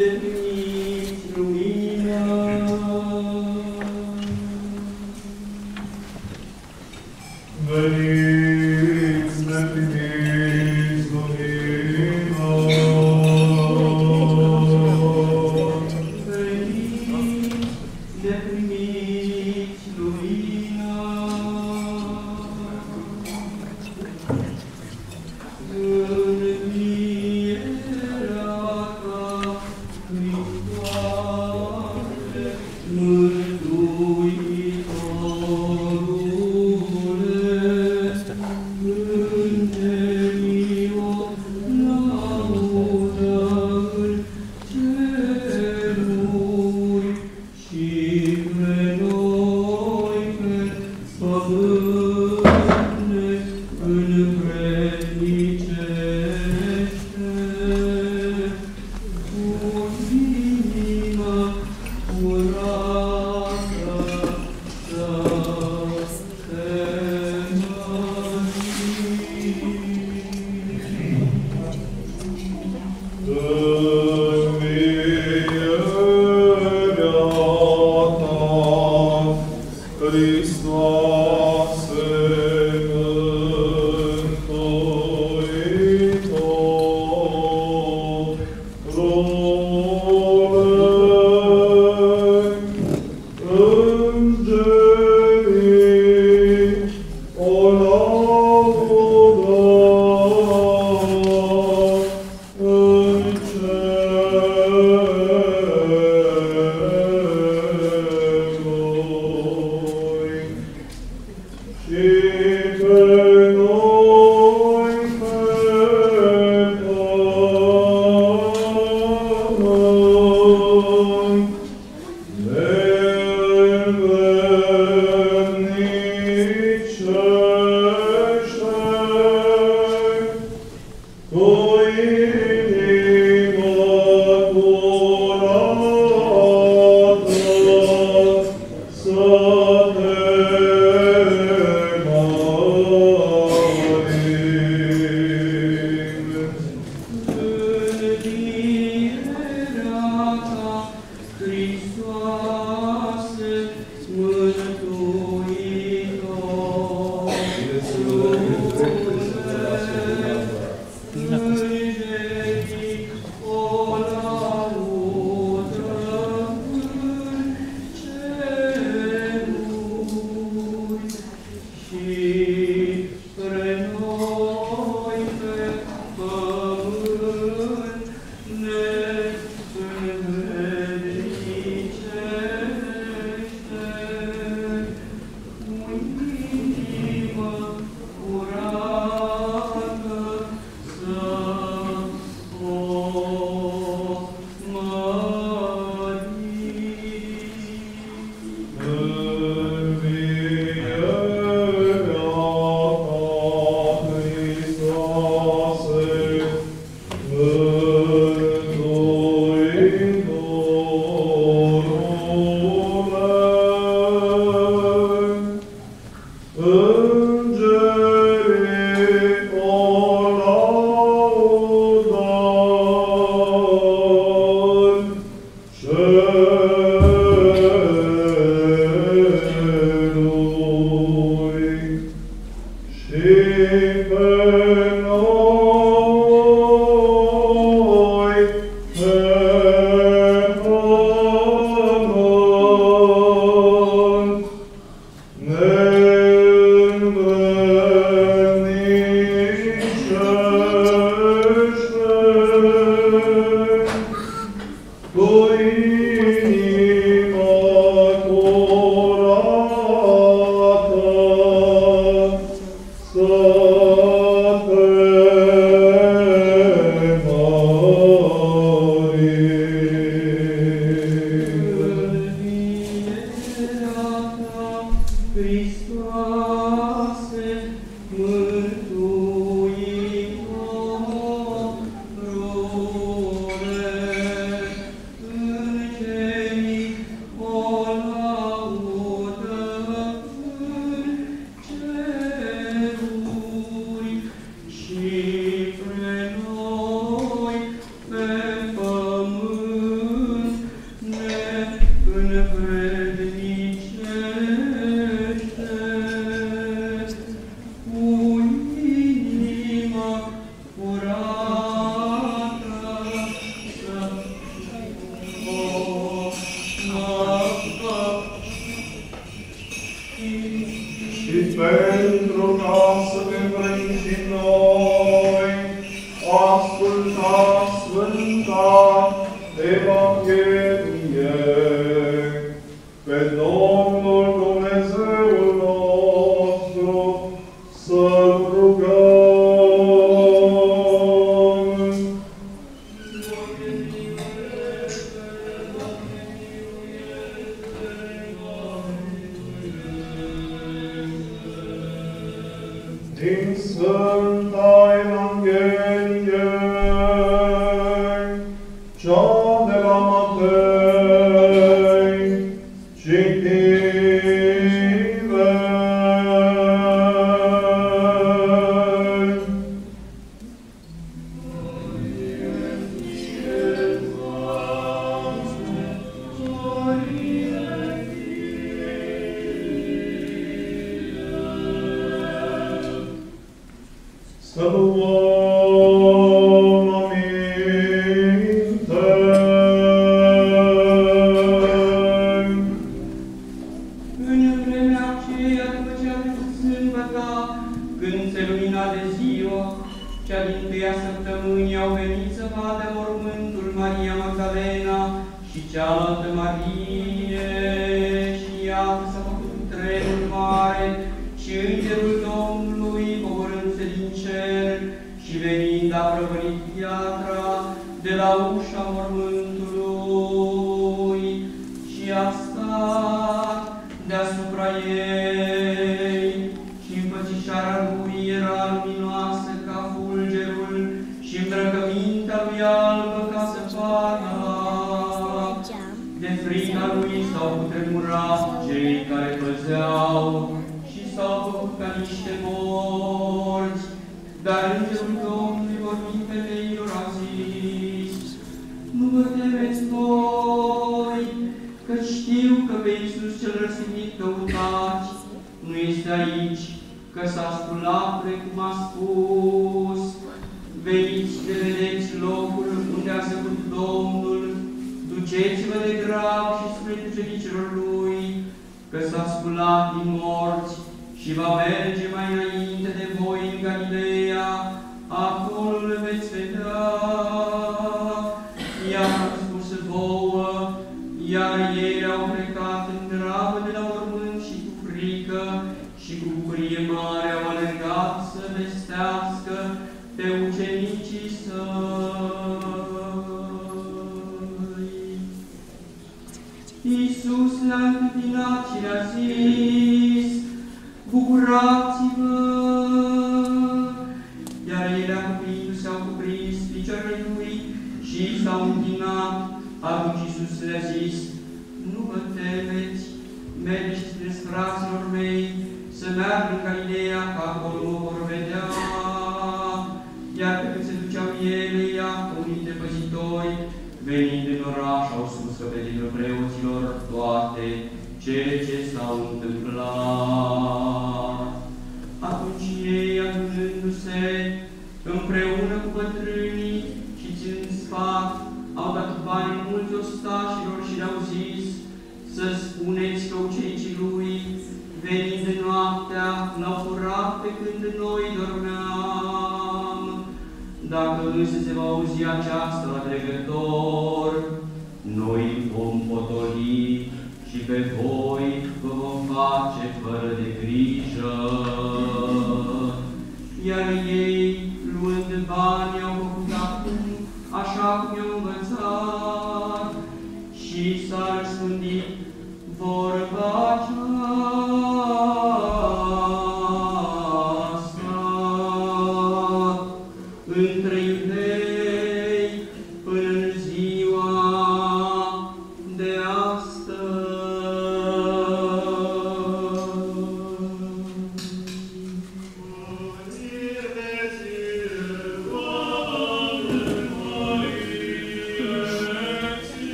de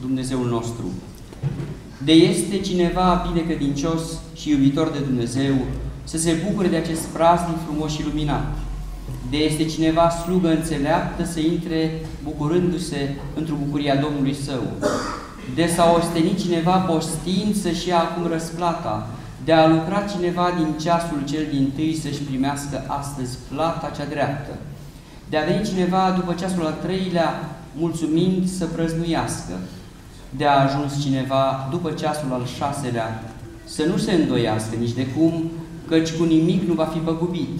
Dumnezeul nostru. De este cineva binecredincios și iubitor de Dumnezeu, să se bucure de acest praznic frumos și luminat. De este cineva slugă înțeleaptă să intre bucurându-se într-o bucuria Domnului Său. De s-a ostenit cineva postind să-și ia acum răsplata, de a lucra cineva din ceasul cel din tâi să-și primească astăzi plata cea dreaptă, de a veni cineva după ceasul al treilea mulțumind să prăznuiască, de a ajuns cineva după ceasul al șaselea. Să nu se îndoiască nici de cum, căci cu nimic nu va fi păgubit,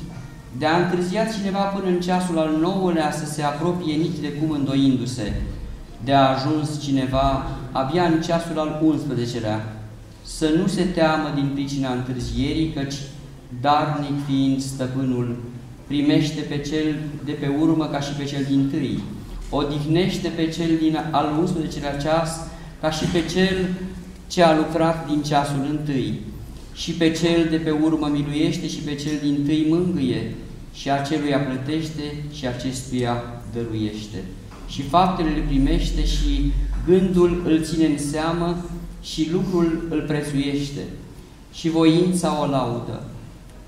de a întârzia cineva până în ceasul al nouălea să se apropie nici de cum îndoindu-se, de a ajuns cineva abia în ceasul al 11-lea, să nu se teamă din pricina întârzierii, căci darnic fiind stăpânul, primește pe cel de pe urmă ca și pe cel din tâi, odihnește pe cel din al 11-lea ceas ca și pe cel ce a lucrat din ceasul întâi, și pe cel de pe urmă miluiește și pe cel din tâi mângâie, și aceluia plătește și acestuia dăruiește. Și faptele le primește și gândul îl ține în seamă și lucrul îl prețuiește și voința o laudă.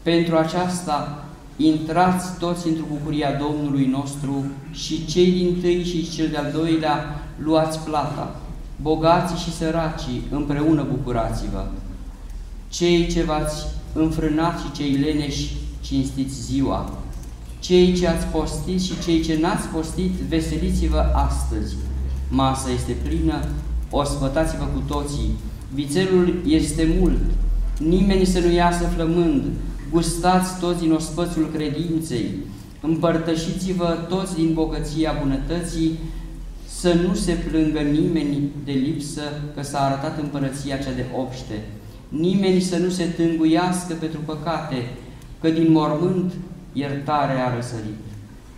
Pentru aceasta intrați toți într-o bucuria Domnului nostru și cei din tâi și cel de-al doilea luați plata. Bogații și săracii împreună bucurați-vă. Cei ce v-ați înfrânat și cei leneși cinstiți ziua. Cei ce ați postit și cei ce n-ați postit, veseliți-vă astăzi. Masa este plină, ospătați-vă cu toții. Vițelul este mult, nimeni să nu iasă flămând, gustați toți din ospățul credinței, împărtășiți-vă toți din bogăția bunătății, să nu se plângă nimeni de lipsă, că s-a arătat împărăția cea de obște. Nimeni să nu se tânguiască pentru păcate, că din mormânt iertare a răsărit.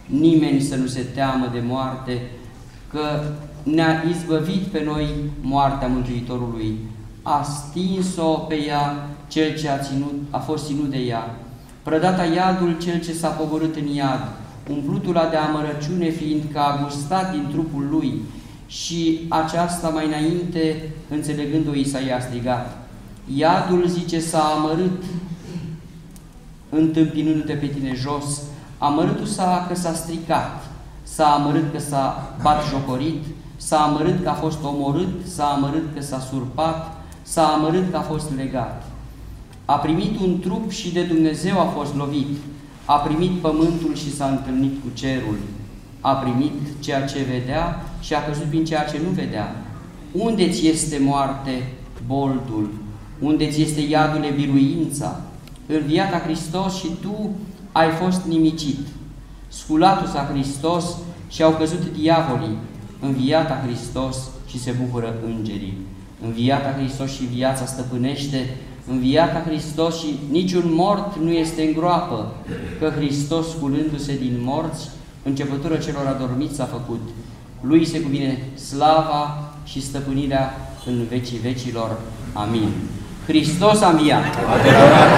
Nimeni să nu se teamă de moarte, că ne-a izbăvit pe noi moartea Mântuitorului. A stins-o pe ea cel ce a, ținut, a fost ținut de ea. Prădata iadul cel ce s-a pogorât în iad, umplutul de amărăciune fiindcă a gustat din trupul lui și aceasta mai înainte, înțelegând-o, Isaia a strigat. Iadul, zice, s-a amărât întâmpinându-te pe tine jos, amărâtul s-a că s-a stricat, s-a amărât că s-a bat jocorit, s-a amărât că a fost omorât, s-a amărât că s-a surpat, s-a amărât că a fost legat. A primit un trup și de Dumnezeu a fost lovit, a primit pământul și s-a întâlnit cu cerul, a primit ceea ce vedea și a căzut prin ceea ce nu vedea. Unde-ți este moarte boldul? Unde-ți este iadule biruința? Înviat a Hristos și tu ai fost nimicit. Sculatul s-a Hristos și au căzut diavolii. Înviat a Hristos și se bucură îngerii. Înviat a Hristos și viața stăpânește, înviat a Hristos și niciun mort nu este în groapă, că Hristos, sculându-se din morți, începătură celor adormiți s-a făcut. Lui se cuvine slava și stăpânirea în vecii vecilor. Amin. Hristos a înviat. Adevărat.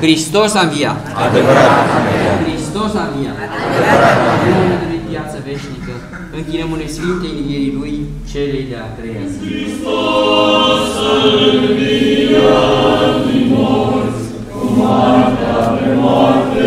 Hristos a înviat. Adevărat. Hristos a înviat. Adevărat. viață veșnică, închinăm unei Sfinte Învierii Lui, celei de-a treia zi. Hristos a înviat din morți, cu moartea pe moarte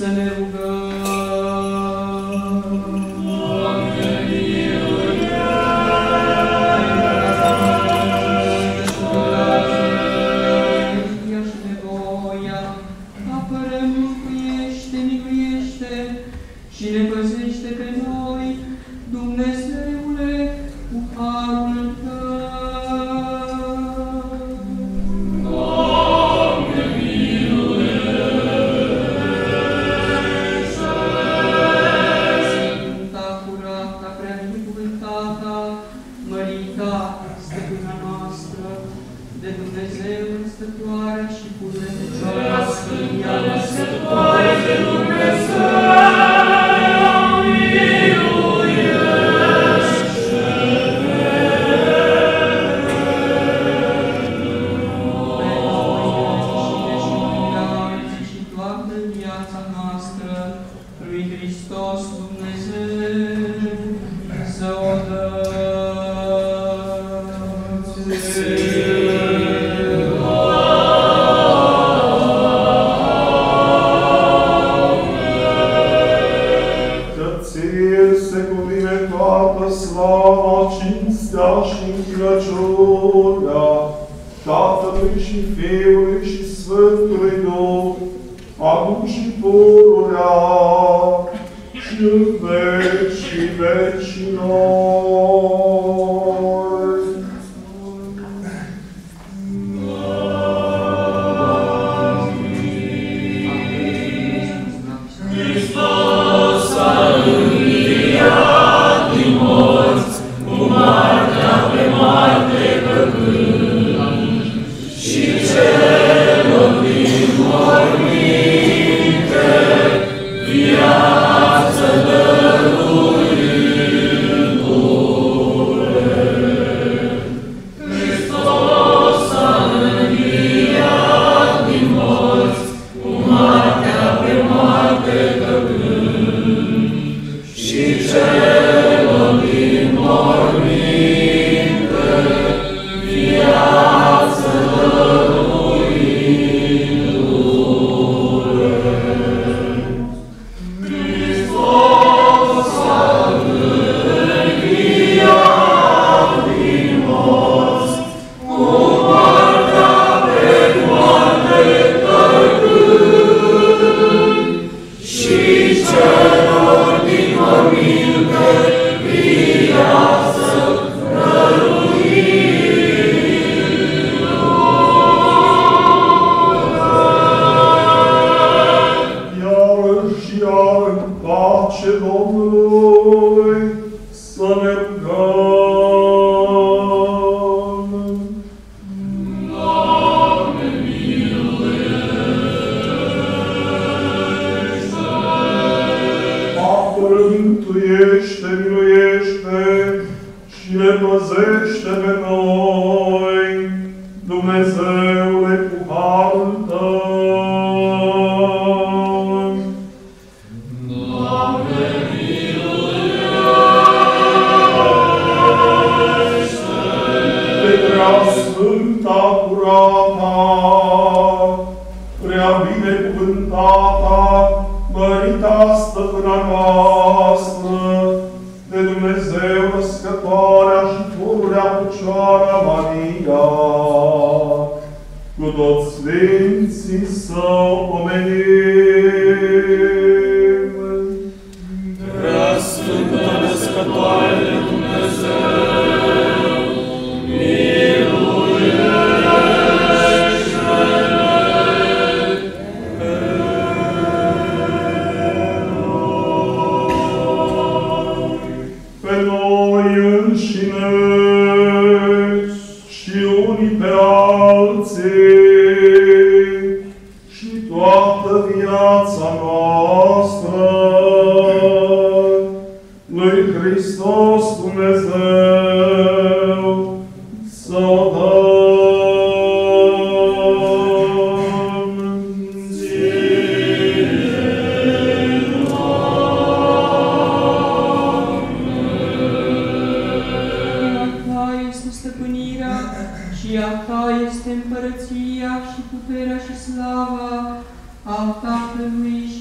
să ne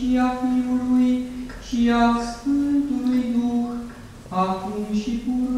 și a Fiului și a Sfântului Duh, acum și pur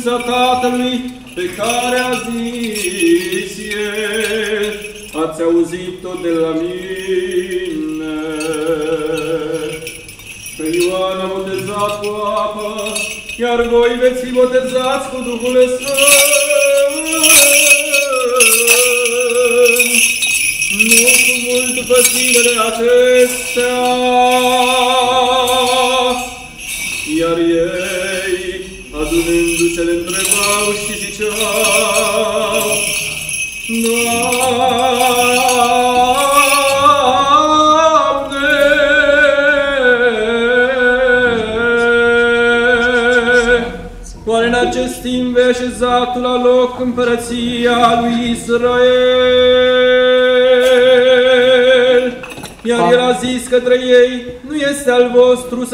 făcăduința Tatălui pe care a zis El, ați auzit-o de la mine. Că Ioan a botezat cu apă, iar voi veți fi botezați cu Duhul Sfânt.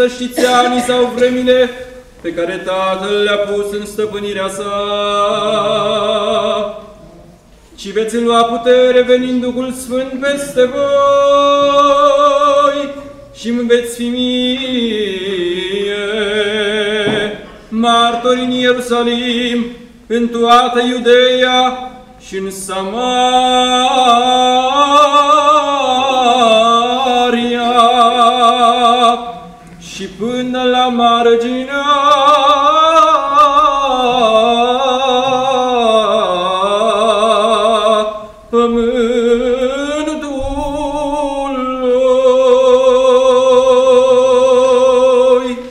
Să știți anii sau vremile pe care Tatăl le-a pus în stăpânirea sa. Și veți lua putere venind Duhul Sfânt peste voi și îmi veți fi mie martori în Ierusalim, în toată Iudeea și în Samaria și până la marginea pământului.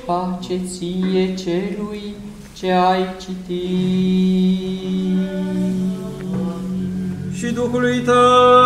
Pace ție celui ce ai citit. și Duhului tău.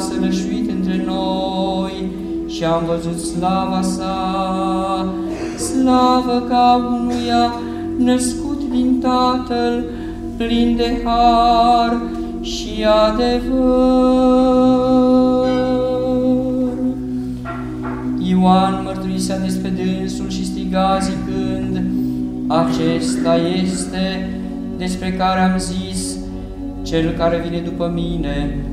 sălășuit între noi și am văzut slava sa, slavă ca unuia născut din Tatăl, plin de har și adevăr. Ioan mărturisea despre dânsul și striga zicând, Acesta este despre care am zis, Cel care vine după mine,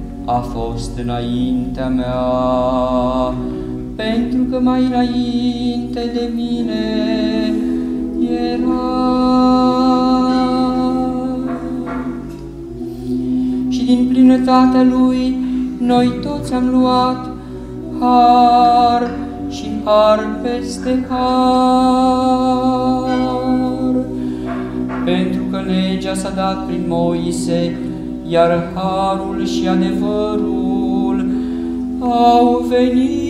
fost înaintea mea, pentru că mai înainte de mine era. Și din plinătatea Lui noi toți am luat har și har peste har. Pentru că legea s-a dat prin Moise, iar harul și adevărul au venit.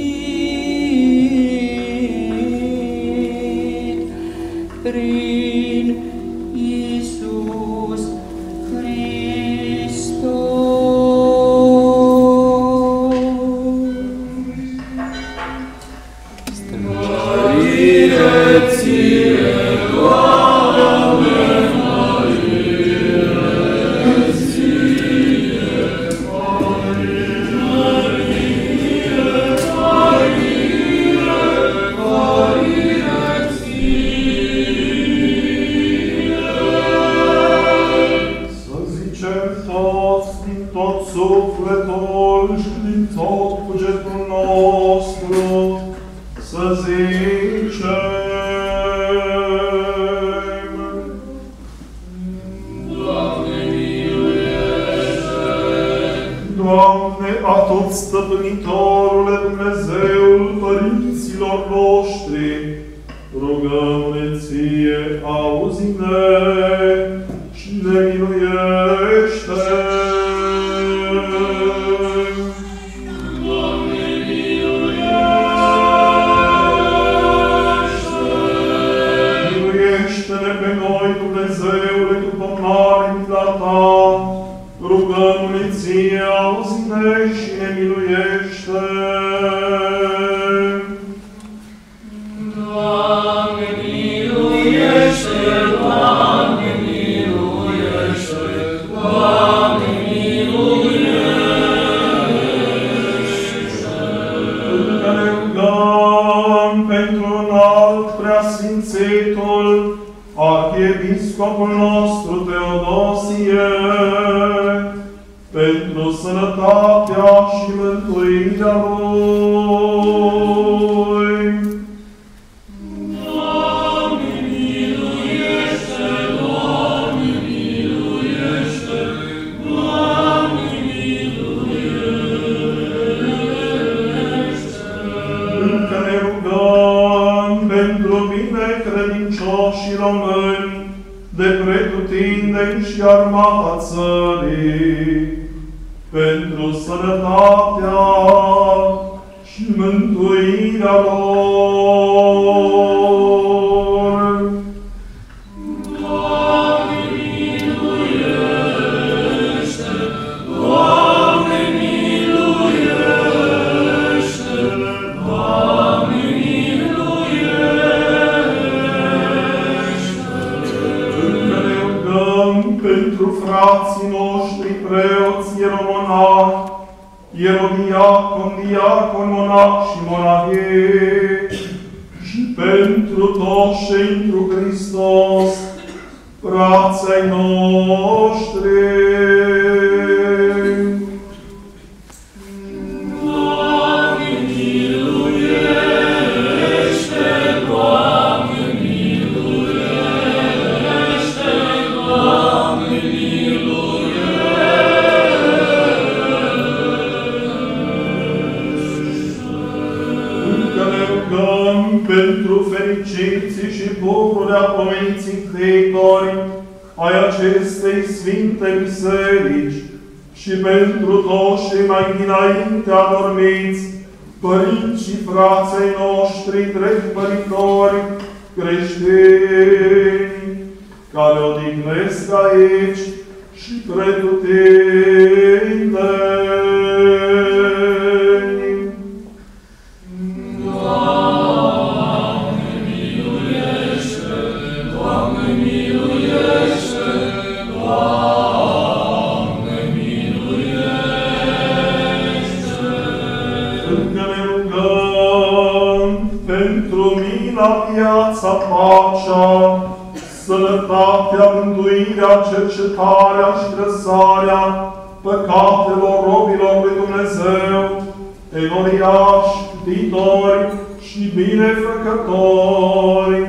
Enoriași, titori și binefăcători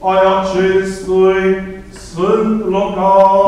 ai acestui sfânt locaș.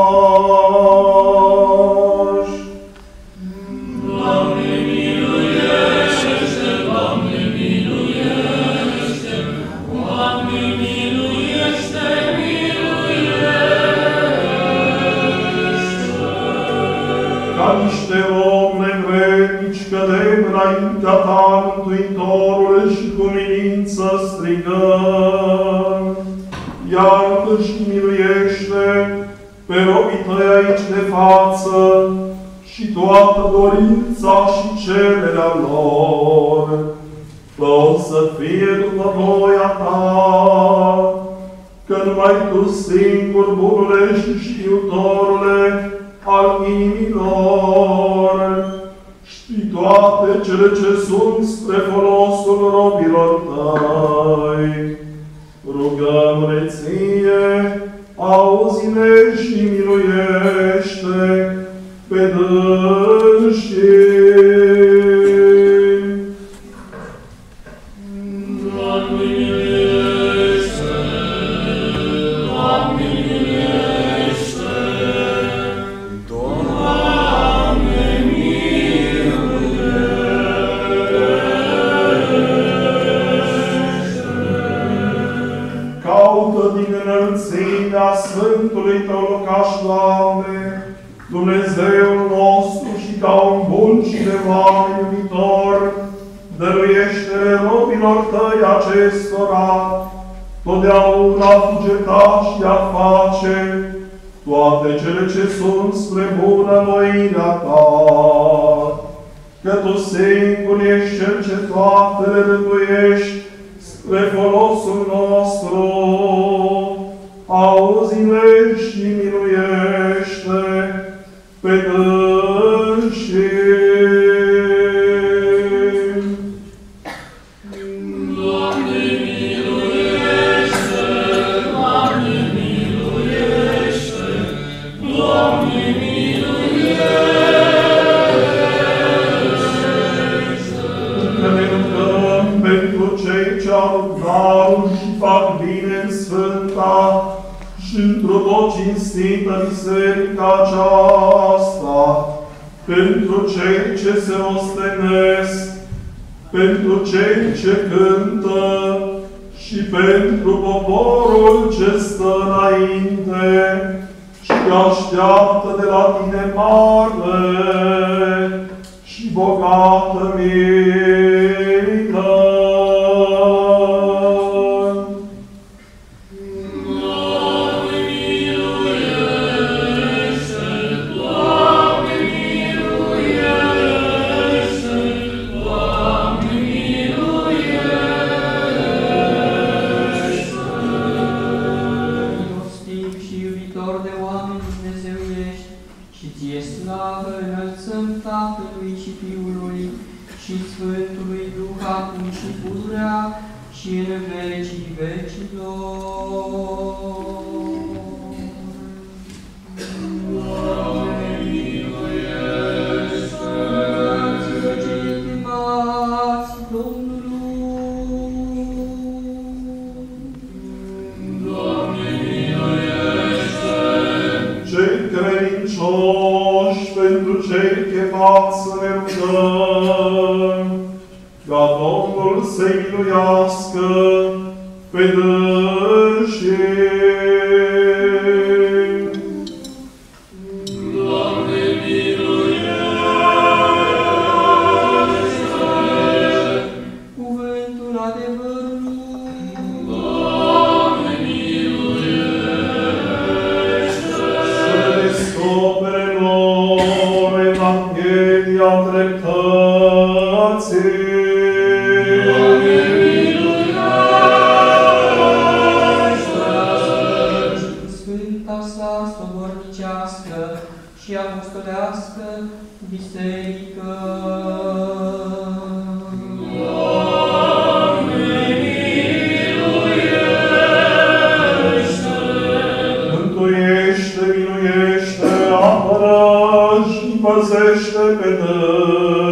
Păzește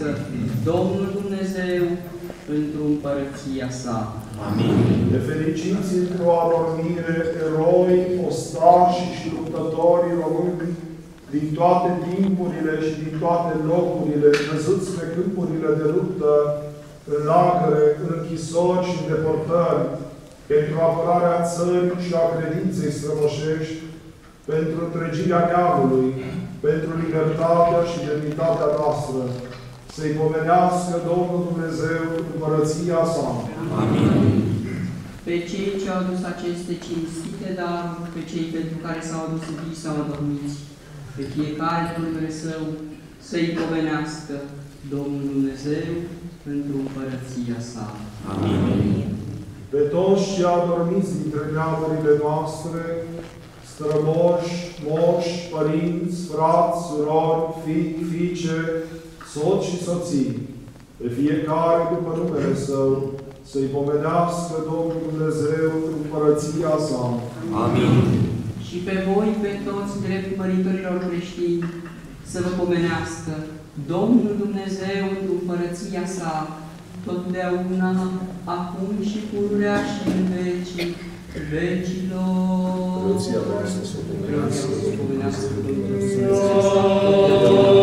pomenească Domnul Dumnezeu pentru împărăția sa. De fericiți într-o adormire, eroi, ostași și luptătorii români din toate timpurile și din toate locurile, căzuți pe câmpurile de luptă, în lagăre, în închisori și în deportări, pentru apărarea țării și a credinței strămoșești, pentru întregirea neamului, pentru libertatea și demnitatea noastră, să-i pomenească Domnul Dumnezeu în împărăția sa. Pe cei ce au adus aceste cinstite daruri, pe cei pentru care s-au adus vii sau adormiți, pe fiecare pe numele Său, să-i pomenească Domnul Dumnezeu pentru împărăția sa. Pe toți și adormiți dintre neamurile noastre, strămoși, moși, părinți, frați, surori, fii, fiice, soți și soții, pe fiecare după numele Său, să-i pomenească Domnul Dumnezeu în împărăția sa. Și pe voi, pe toți drept măritorilor creștini, să vă pomenească Domnul Dumnezeu în împărăția sa, totdeauna, acum și pururea și în vecii vecilor. Împărăția voastră să o pomenească Vreau să vă pomenească Domnul Eu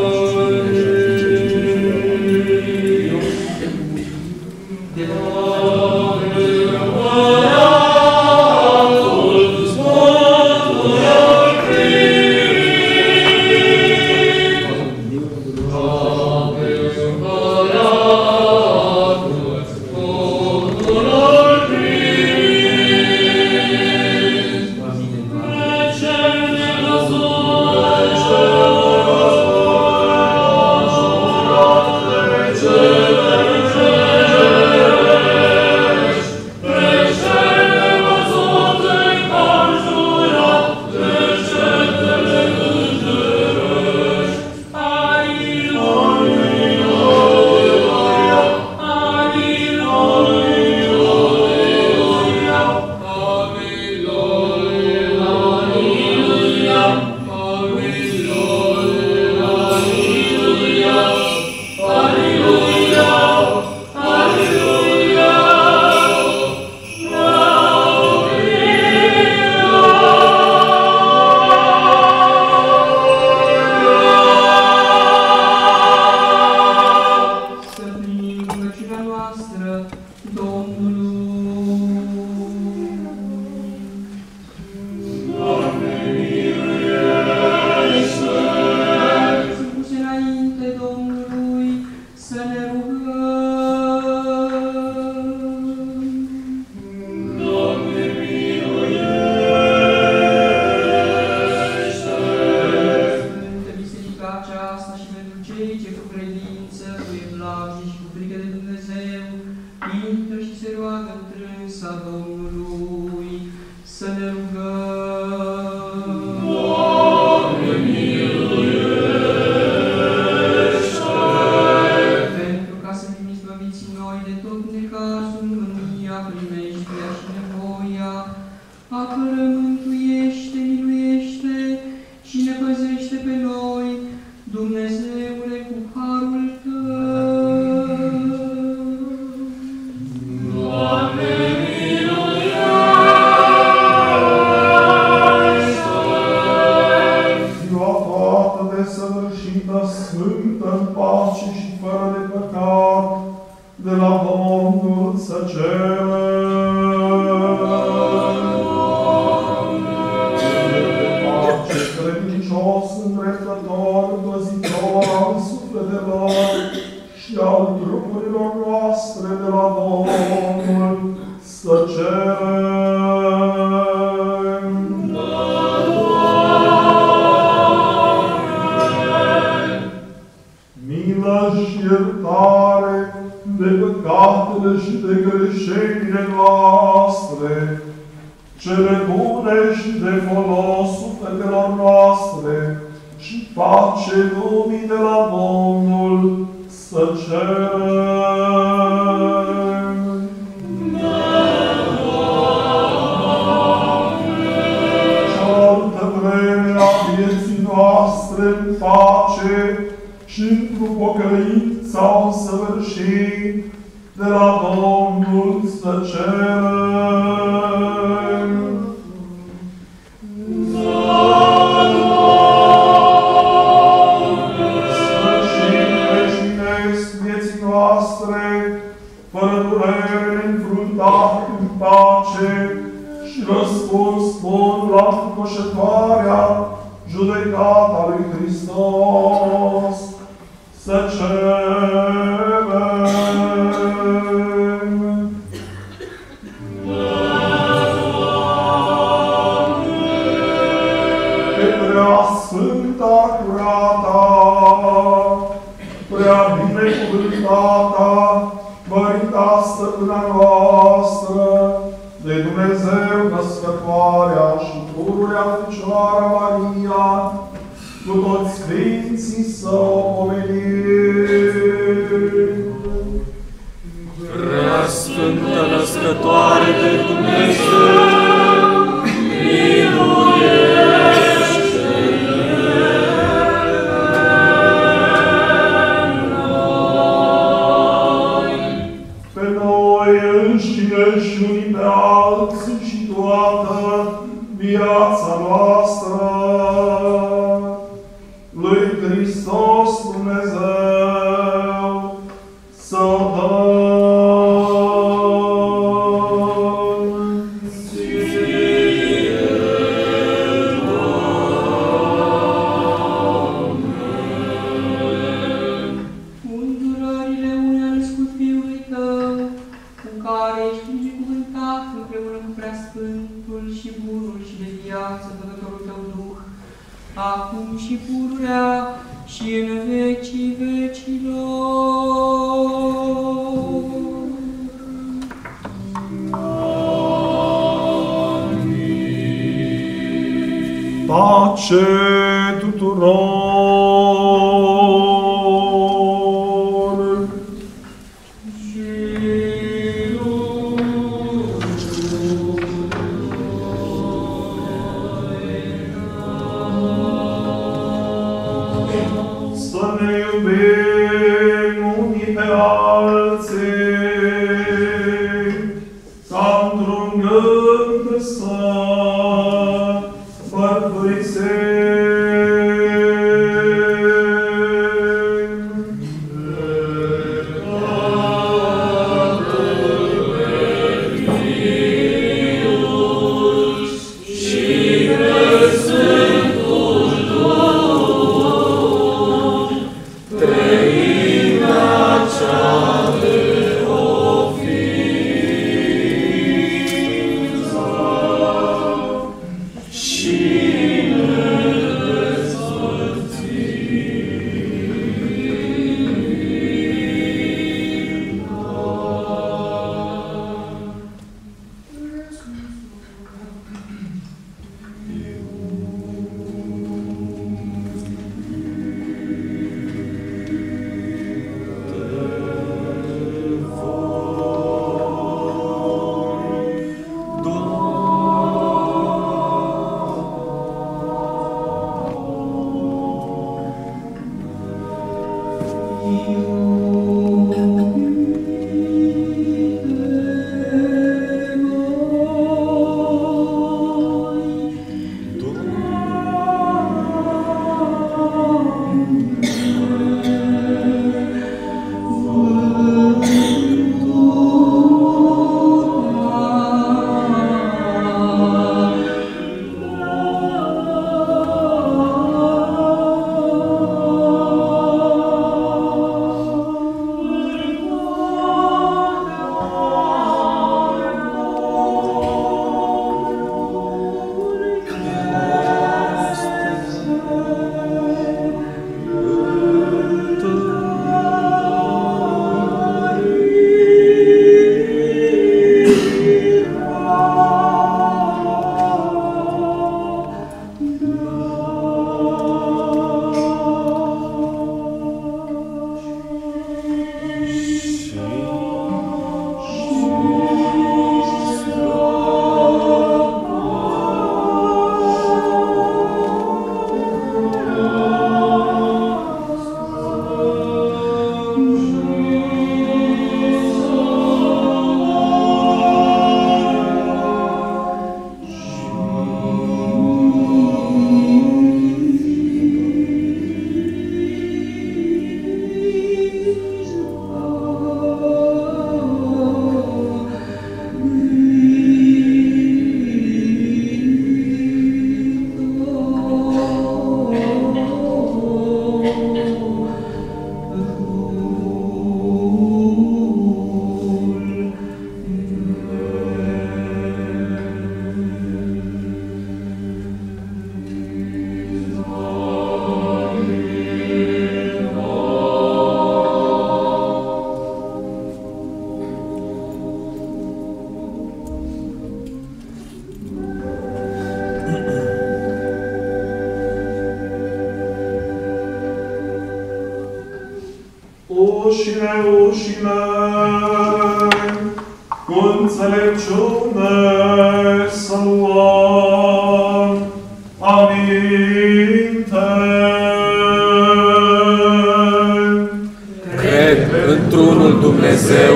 Dumnezeu,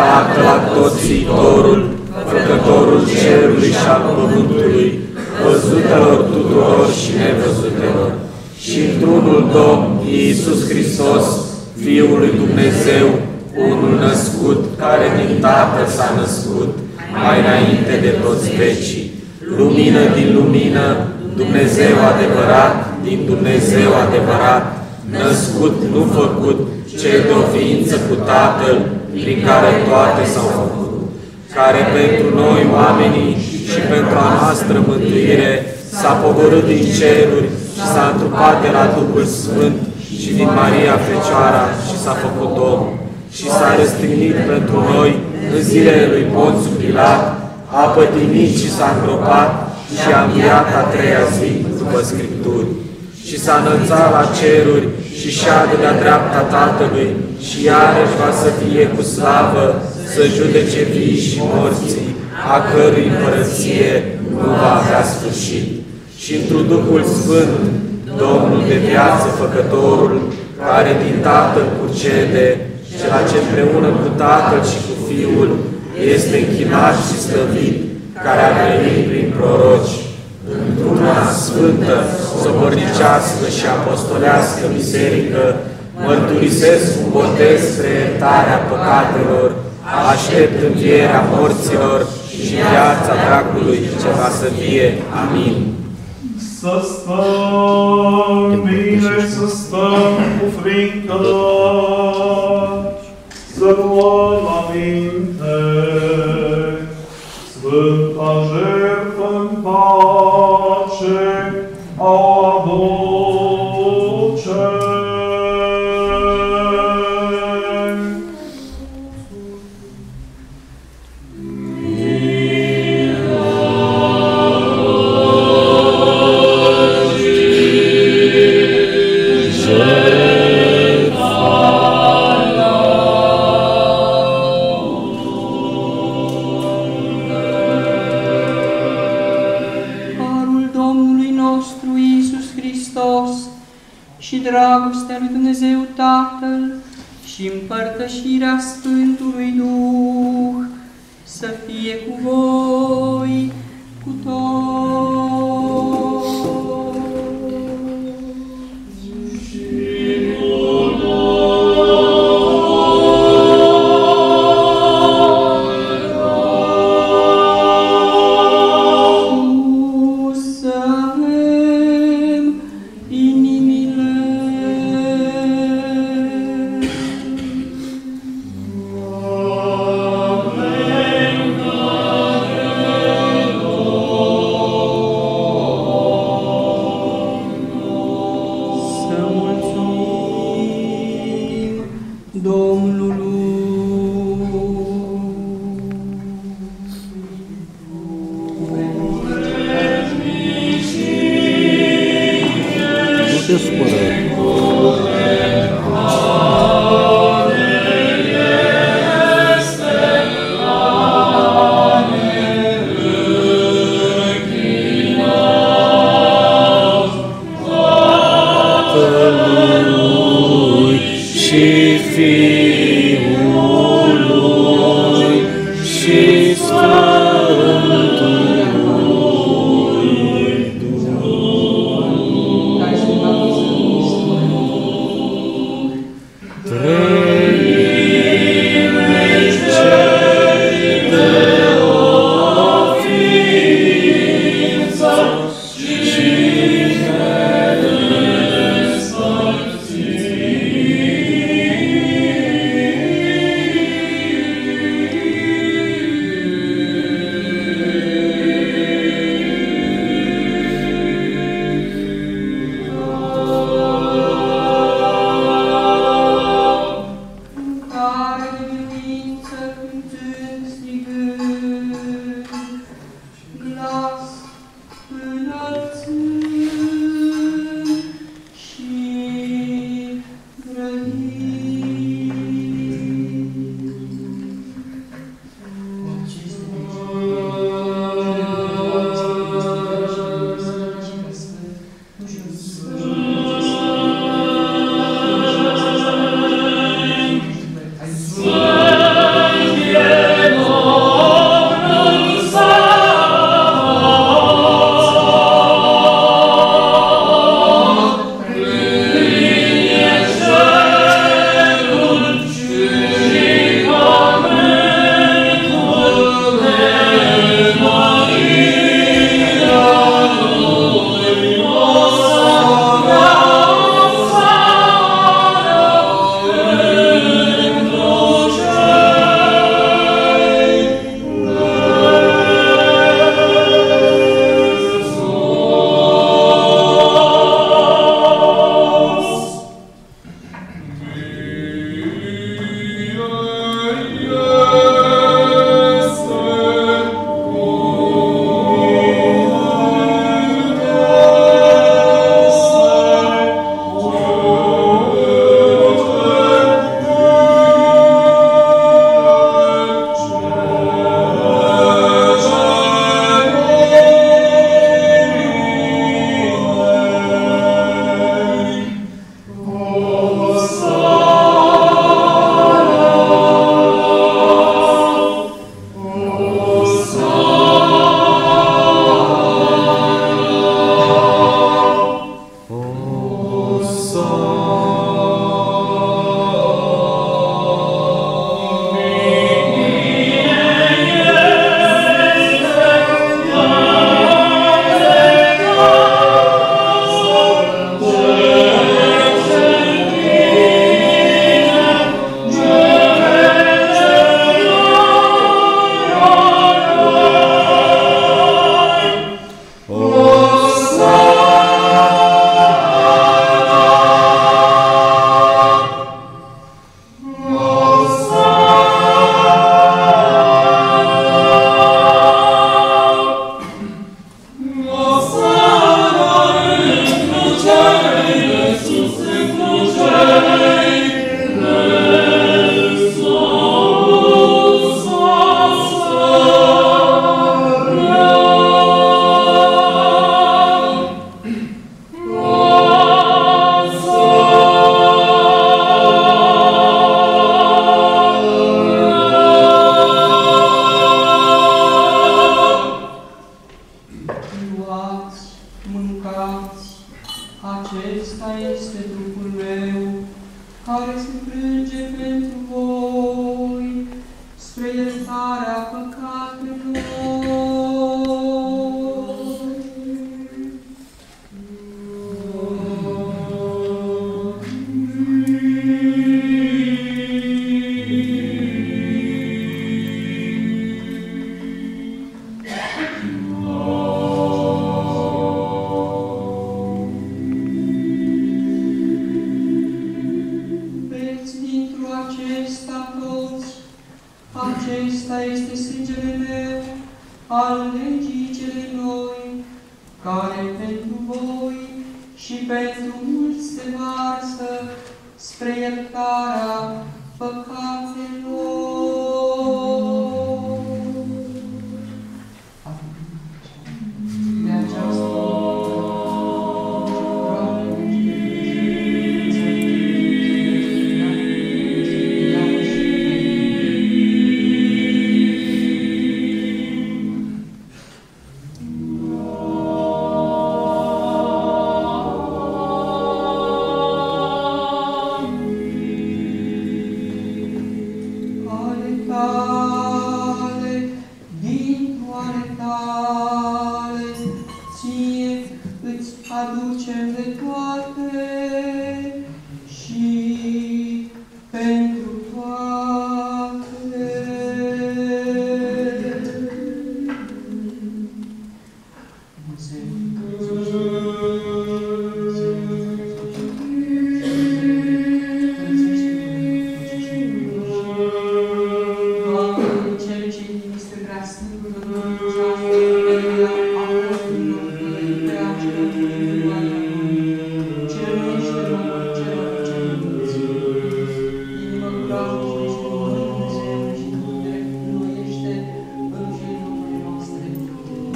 Tatăl Atotțitorul, Făcătorul cerului și al pământului, văzutelor tuturor și nevăzutelor, și într-unul Domn Iisus Hristos, Fiul lui Dumnezeu, unul născut, care din Tatăl s-a născut, mai înainte de toți vecii, lumină din lumină, Dumnezeu adevărat, din Dumnezeu adevărat, născut, nu făcut, cel de o ființă cu Tatăl, prin care toate s-au făcut, care pentru noi oamenii și pentru a noastră mântuire s-a pogorât din ceruri și s-a întrupat de la Duhul Sfânt și din Maria Fecioara și s-a făcut om și s-a răstignit pentru noi în zilele lui Ponțu Pilat, a pătimit și s-a îngropat și a înviat a treia zi după Scripturi și s-a înălțat la ceruri și șadă de-a dreapta Tatălui și iarăși va să fie cu slavă să judece vii și morții, a cărui împărăție nu va avea sfârșit. Și într Duhul Sfânt, Domnul de viață, Făcătorul, care din Tatăl curcede, cel ce împreună cu Tatăl și cu Fiul este închinat și slăvit, care a venit prin proroci, într-una sfântă, sobornicească și apostolească biserică, mărturisesc un botez spre iertarea păcatelor, aștept învierea morților și viața dracului ce va să fie. Amin. Să stăm bine, să stăm cu frică, să luăm aminte. Pace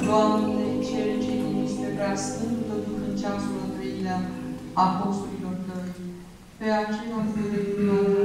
Doamne, Cel ce ești pe prea sfântă, duc în ceasul îndoilea apostolilor tăi, pe acela de nouă,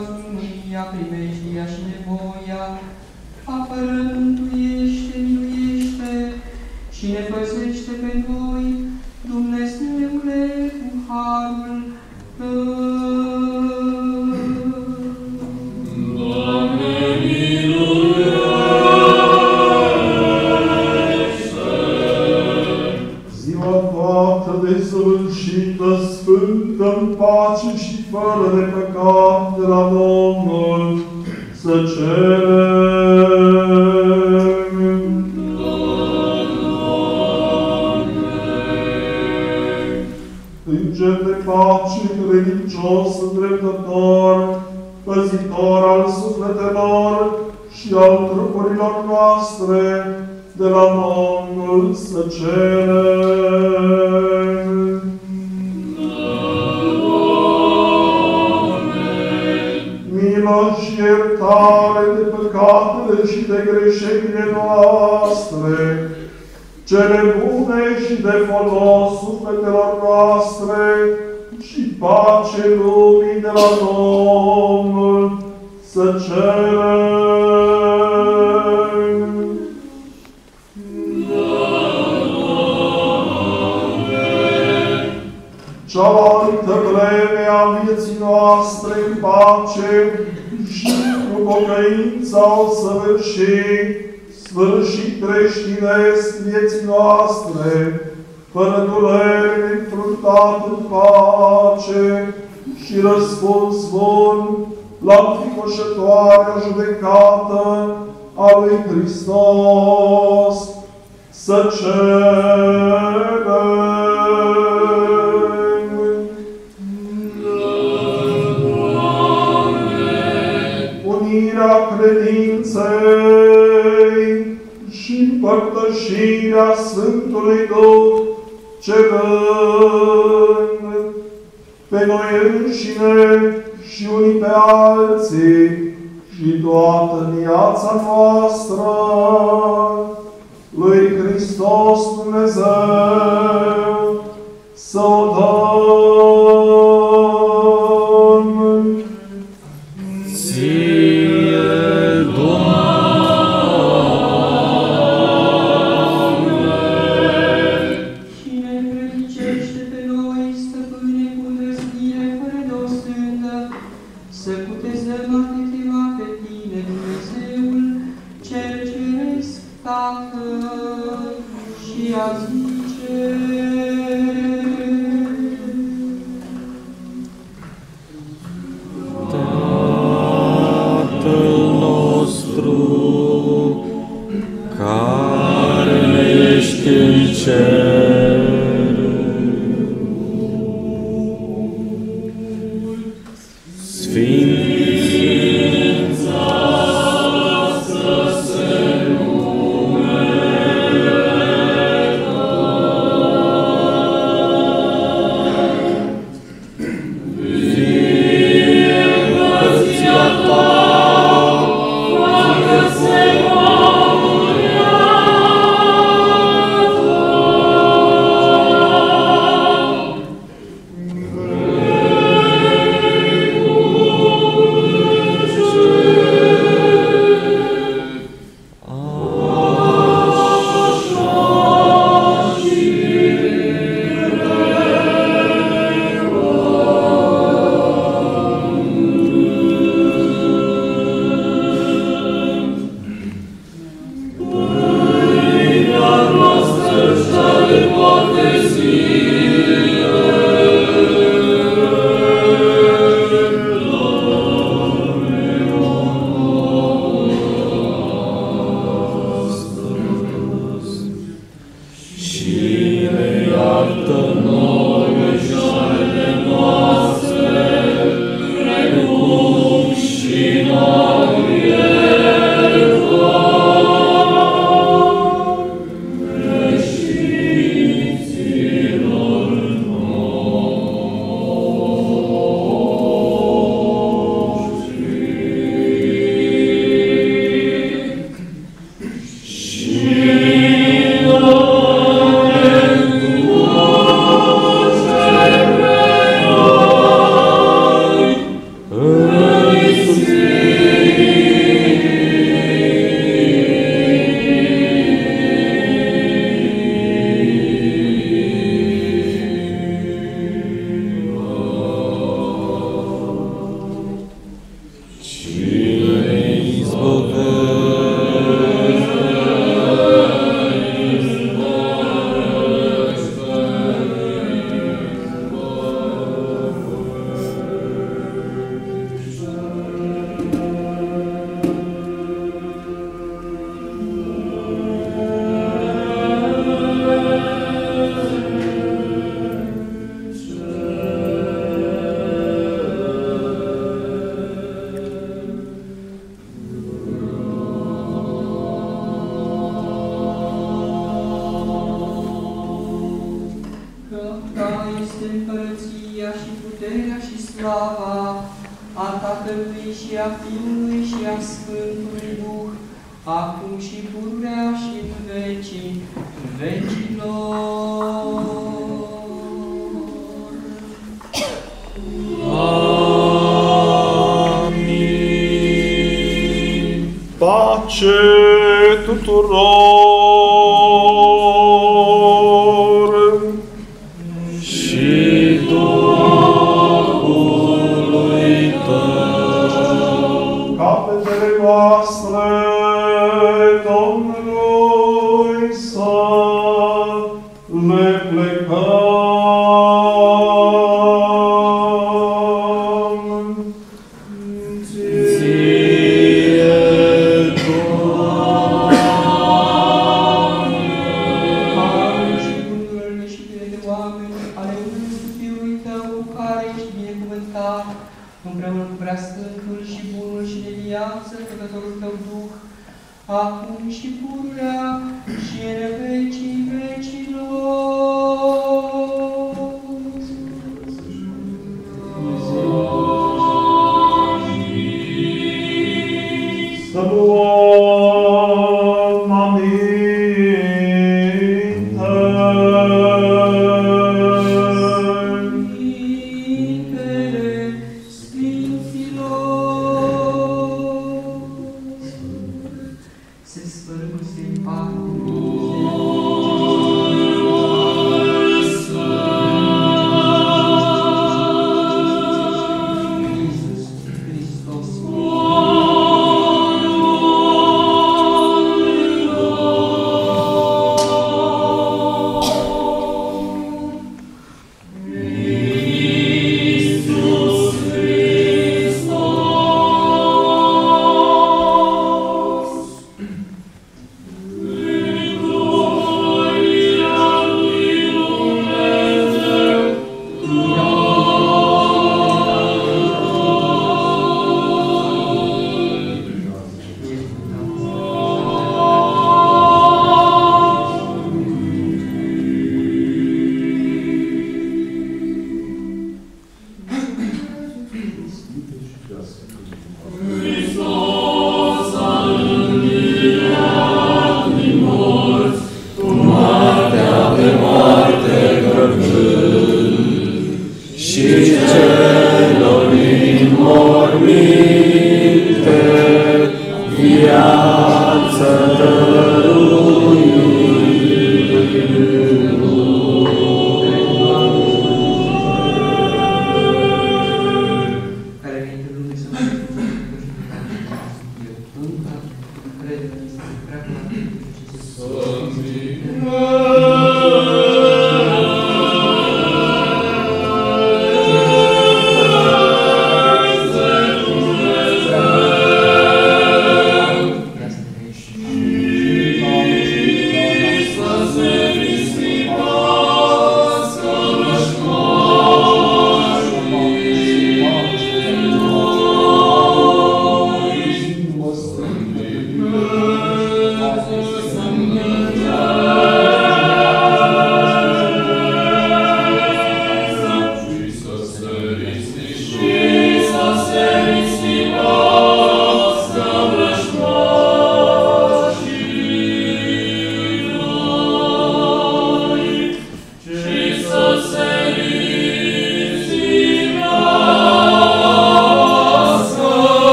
mânia, primejdia și nevoia, apără,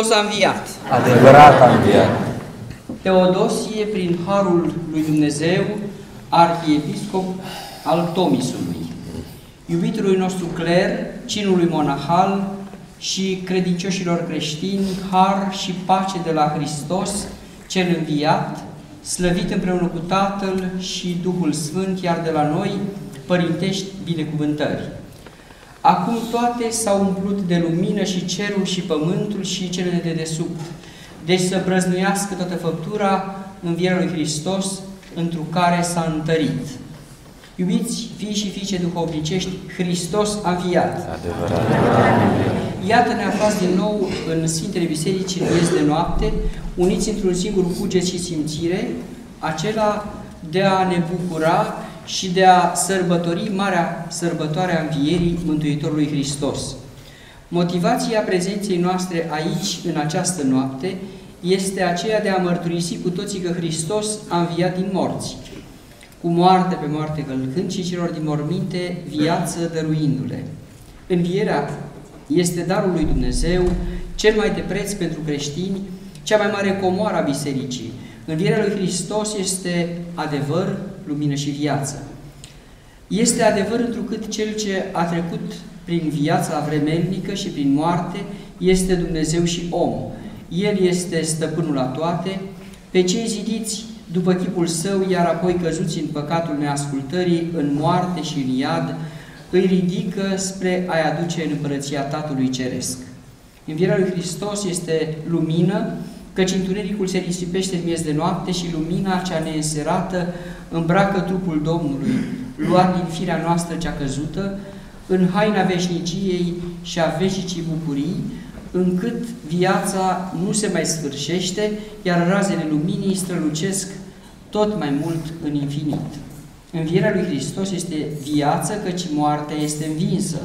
Hristos a înviat. Adevărat a înviat. Teodosie, prin harul lui Dumnezeu, arhiepiscop al Tomisului, iubitului nostru cler, cinului monahal și credincioșilor creștini, har și pace de la Hristos, cel înviat, slăvit împreună cu Tatăl și Duhul Sfânt, iar de la noi, părintești binecuvântări. Acum toate s-au umplut de lumină și cerul și pământul și cele de dedesubt. Deci să brăznuiască toată făptura învierea lui Hristos, întru care s-a întărit. Iubiți fii și fiice duhovnicești, Hristos a înviat. Adevărat. Iată ne aflați din nou în Sfintele Bisericii în miez de noapte, uniți într-un singur cuget și simțire, acela de a ne bucura și de a sărbători marea sărbătoare a învierii Mântuitorului Hristos. Motivația prezenței noastre aici, în această noapte, este aceea de a mărturisi cu toții că Hristos a înviat din morți, cu moarte pe moarte călcând și celor din morminte viață dăruindu-le. Învierea este darul lui Dumnezeu, cel mai de preț pentru creștini, cea mai mare comoară a bisericii. Învierea lui Hristos este adevăr, lumină și viață. Este adevăr întrucât cel ce a trecut prin viața vremelnică și prin moarte este Dumnezeu și om. El este stăpânul la toate, pe cei zidiți după chipul său, iar apoi căzuți în păcatul neascultării, în moarte și în iad, îi ridică spre a-i aduce în împărăția Tatălui Ceresc. Învierea lui Hristos este lumină, căci întunericul se risipește în miez de noapte și lumina cea neînserată îmbracă trupul Domnului, luat din firea noastră cea căzută, în haina veșniciei și a veșnicii bucurii, încât viața nu se mai sfârșește, iar razele luminii strălucesc tot mai mult în infinit. Învierea lui Hristos este viață, căci moartea este învinsă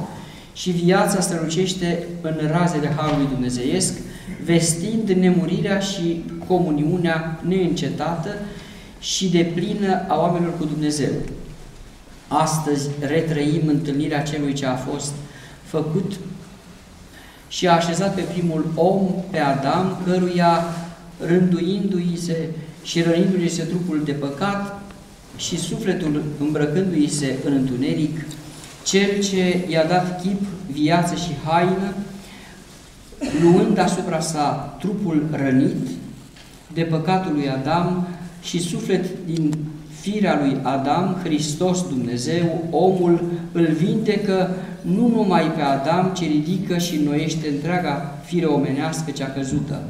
și viața strălucește în razele Harului Dumnezeiesc, vestind nemurirea și comuniunea neîncetată și de plină a oamenilor cu Dumnezeu. Astăzi retrăim întâlnirea celui ce a fost făcut și a așezat pe primul om, pe Adam, căruia rânduindu-i se și rănindu-i se trupul de păcat și sufletul îmbrăcându-i se în întuneric, cel ce i-a dat chip, viață și haină, luând asupra sa trupul rănit de păcatul lui Adam și suflet din firea lui Adam, Hristos Dumnezeu, omul îl vindecă nu numai pe Adam, ci ridică și înnoiește întreaga fire omenească cea căzută.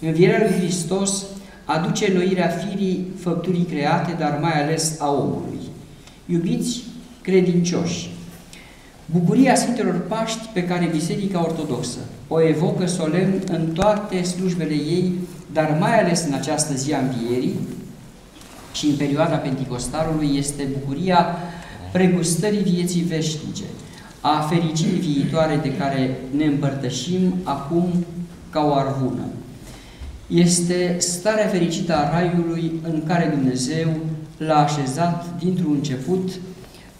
Învierea lui Hristos aduce înnoirea firii făpturii create, dar mai ales a omului. Iubiți credincioși, bucuria Sfintelor Paști pe care Biserica Ortodoxă o evocă solemn în toate slujbele ei, dar mai ales în această zi a învierii și în perioada Pentecostalului, este bucuria pregustării vieții veșnice, a fericirii viitoare de care ne împărtășim acum ca o arvună. Este starea fericită a Raiului în care Dumnezeu l-a așezat dintr-un început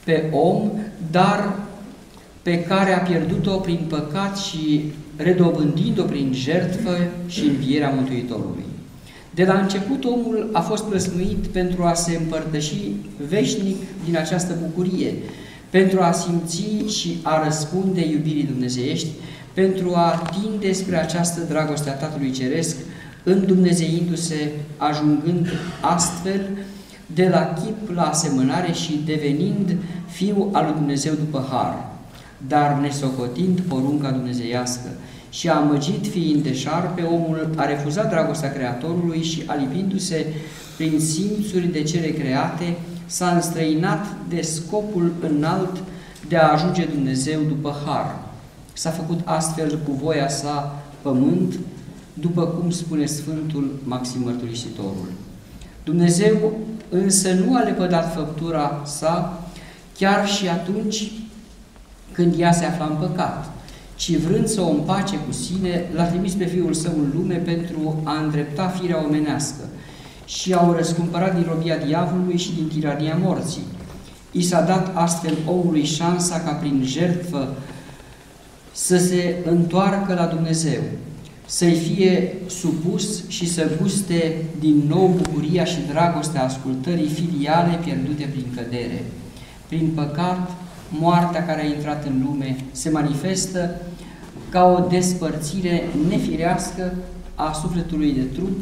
pe om, dar pe care a pierdut-o prin păcat și redobândind-o prin jertfă și învierea Mântuitorului. De la început omul a fost plăsmuit pentru a se împărtăși veșnic din această bucurie, pentru a simți și a răspunde iubirii dumnezeiești, pentru a tinde spre această dragoste a Tatălui Ceresc, îndumnezeindu-se, ajungând astfel de la chip la asemănare și devenind Fiul al lui Dumnezeu după har, dar nesocotind porunca dumnezeiască și amăgit fiind de șarpe, omul a refuzat dragostea Creatorului și alipindu-se prin simțuri de cele create, s-a înstrăinat de scopul înalt de a ajunge Dumnezeu după har. S-a făcut astfel cu voia sa pământ, după cum spune Sfântul Maxim Mărturisitorul. Dumnezeu însă nu a lepădat făptura sa chiar și atunci când ea se afla în păcat, ci vrând să o împace cu sine, l-a trimis pe Fiul Său în lume pentru a îndrepta firea omenească și au răscumpărat din robia diavolului și din tirania morții. I s-a dat astfel omului șansa ca prin jertfă să se întoarcă la Dumnezeu. să-i fie supus și să guste din nou bucuria și dragostea ascultării filiale pierdute prin cădere. Prin păcat, moartea care a intrat în lume se manifestă ca o despărțire nefirească a sufletului de trup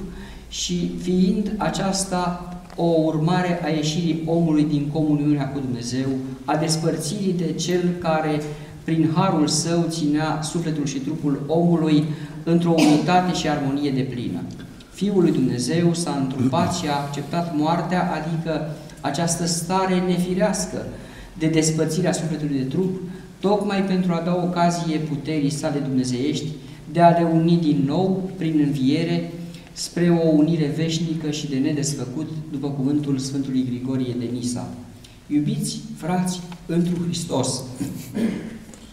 și fiind aceasta o urmare a ieșirii omului din comuniunea cu Dumnezeu, a despărțirii de cel care prin harul său ținea sufletul și trupul omului într-o unitate și armonie de plină. Fiul lui Dumnezeu s-a întrupat și a acceptat moartea, adică această stare nefirească de despărțire a sufletului de trup, tocmai pentru a da ocazie puterii sale dumnezeiești de a le uni din nou prin înviere spre o unire veșnică și de nedesfăcut, după cuvântul Sfântului Grigorie de Nisa. Iubiți frați întru Hristos,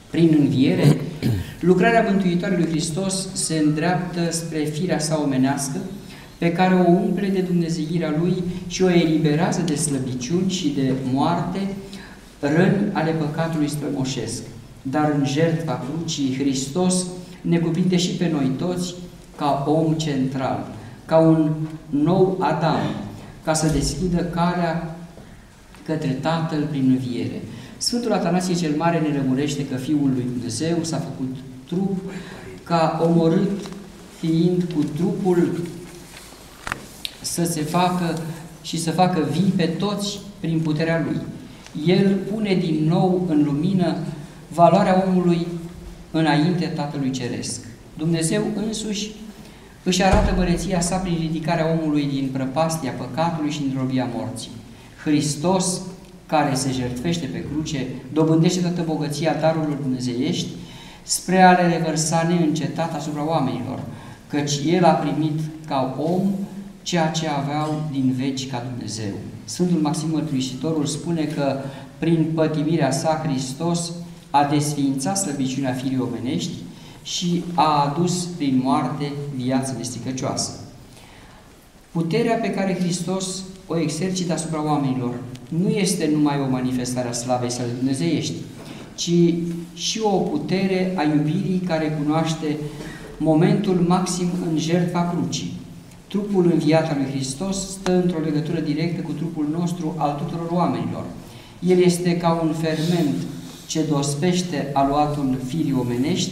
prin înviere, lucrarea Mântuitoare lui Hristos se îndreaptă spre firea sa omenească, pe care o umple de Dumnezeirea Lui și o eliberează de slăbiciuni și de moarte, răni ale păcatului strămoșesc. Dar în jertfa crucii, Hristos ne cuprinde și pe noi toți ca om central, ca un nou Adam, ca să deschidă calea către Tatăl prin înviere. Sfântul Atanasie cel Mare ne lămurește că Fiul lui Dumnezeu s-a făcut trup ca omorât fiind cu trupul să se facă și să facă vii pe toți prin puterea Lui. El pune din nou în lumină valoarea omului înainte Tatălui Ceresc. Dumnezeu însuși își arată măreția sa prin ridicarea omului din prăpastia păcatului și din robia morții. Hristos, care se jertfește pe cruce, dobândește toată bogăția darurilor dumnezeiești spre a le revărsa neîncetat asupra oamenilor, căci El a primit ca om ceea ce aveau din veci ca Dumnezeu. Sfântul Maxim Mărturisitorul spune că prin pătimirea sa Hristos a desființat slăbiciunea firii omenești și a adus prin moarte viață nestricăcioasă. Puterea pe care Hristos o exercită asupra oamenilor nu este numai o manifestare a slavei sale dumnezeiești, ci și o putere a iubirii care cunoaște momentul maxim în jertfa crucii. Trupul înviat al lui Hristos stă într-o legătură directă cu trupul nostru al tuturor oamenilor. El este ca un ferment ce dospește aluatul firii omenești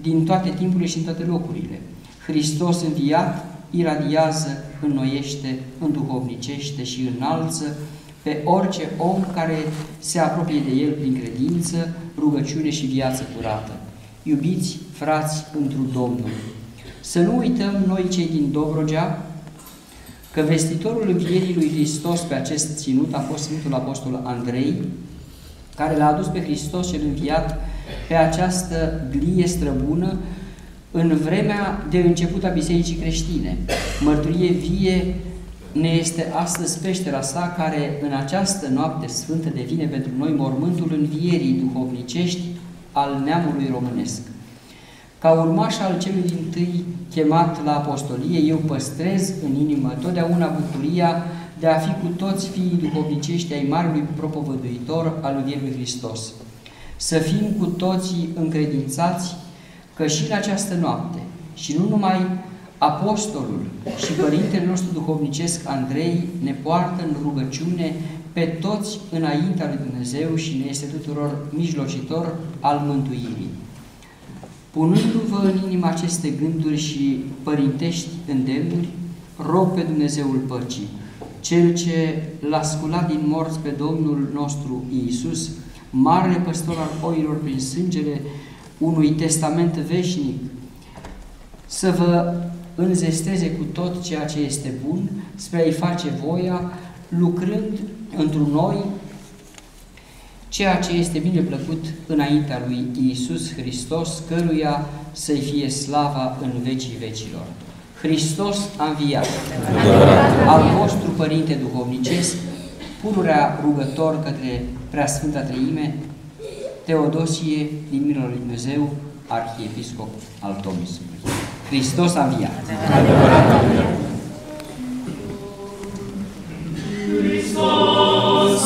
din toate timpurile și în toate locurile. Hristos înviat iradiază, înnoiește, înduhovnicește și înalță pe orice om care se apropie de El prin credință, rugăciune și viață curată. Iubiți frați întru Domnul, să nu uităm noi cei din Dobrogea că vestitorul învierii lui Hristos pe acest ținut a fost Sfântul Apostol Andrei, care l-a adus pe Hristos cel înviat pe această glie străbună în vremea de început a Bisericii creștine. Mărturie vie ne este astăzi peștera sa care în această noapte sfântă devine pentru noi mormântul învierii duhovnicești al neamului românesc. Ca urmaș al celui din tâi chemat la apostolie, eu păstrez în inimă totdeauna bucuria de a fi cu toți fiii duhovnicești ai Marului Propovăduitor al lui Hristos. Să fim cu toții încredințați că și în această noapte, și nu numai Apostolul și Părintele nostru duhovnicesc Andrei ne poartă în rugăciune pe toți înaintea lui Dumnezeu și ne este tuturor mijlocitor al mântuirii. Punându-vă în inimă aceste gânduri și părintești îndemnuri, rog pe Dumnezeul păcii, Cel ce l-a sculat din morți pe Domnul nostru Iisus, marele păstor al oilor prin sângele unui testament veșnic, să vă înzestreze cu tot ceea ce este bun, spre a-i face voia, lucrând într noi ceea ce este bine plăcut înaintea lui Iisus Hristos, căruia să-i fie slava în vecii vecilor. Hristos a înviat. Al vostru Părinte Duhovnicesc, pururea rugător către Preasfânta Treime, Teodosie din Milul lui Dumnezeu, Arhiepiscop al Tomisului. Hristos a înviat.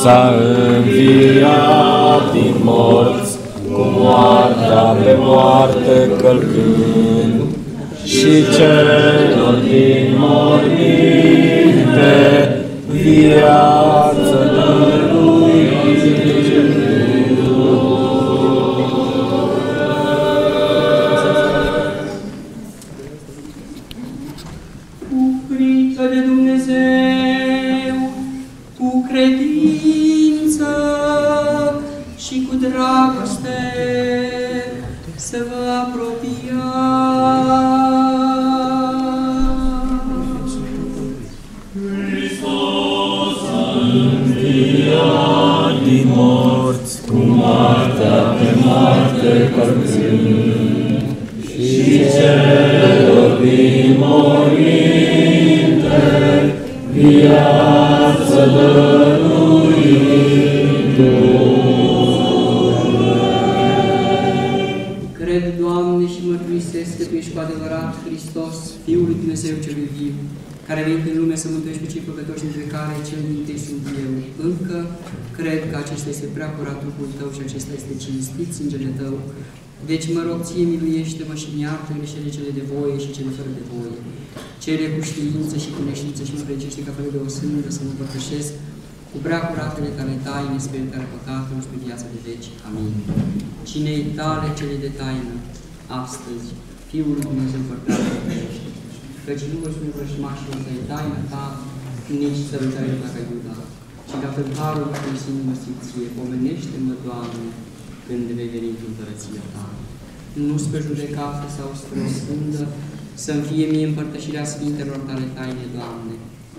S-a înviat din morți, cu moartea pe moarte călcând, și celor din morminte viață cu celor din morminte viață Cred, Doamne, și mărturisesc că Tu ești cu adevărat Hristos, Fiul lui Dumnezeu cel viu, care a venit în lume să mântuiești pe cei păcătoși, dintre care cel din tâi sunt eu. Încă cred că acesta este prea curat trupul Tău și acesta este cinstit sângele Tău. Deci mă rog, ție miluiește-mă și mi iartă greșelile cele de voie și cele fără de voie. Cele cu știință și cu neștiință și mă precește ca fără de o sândă să mă părtășesc cu prea curatele tale taine spre iertarea păcatelor și pe viața de veci. Amin. Cinei tale cele de taină, astăzi, Fiul lui Dumnezeu părtează ferește, căci nu vă spune vrăjmașilor să taina ta, nici sărutarea ta ca Iuda, ci ca tâlharul cu sinimă sfinție, pomenește-mă, Doamne, când vei veni în împărăția ta. Nu spre judecată sau spre o sfândă, să-mi fie mie împărtășirea Sfintelor tale taine, Doamne,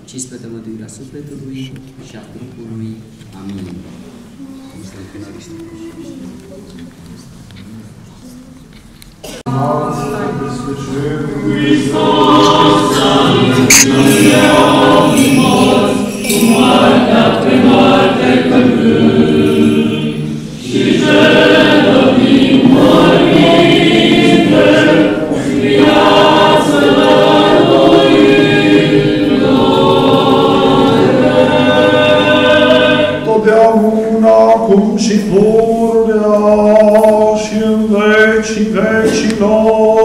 ci spre tămăduirea sufletului și a trupului. Amin. totdeauna, acum și pururea și în vecii vecilor.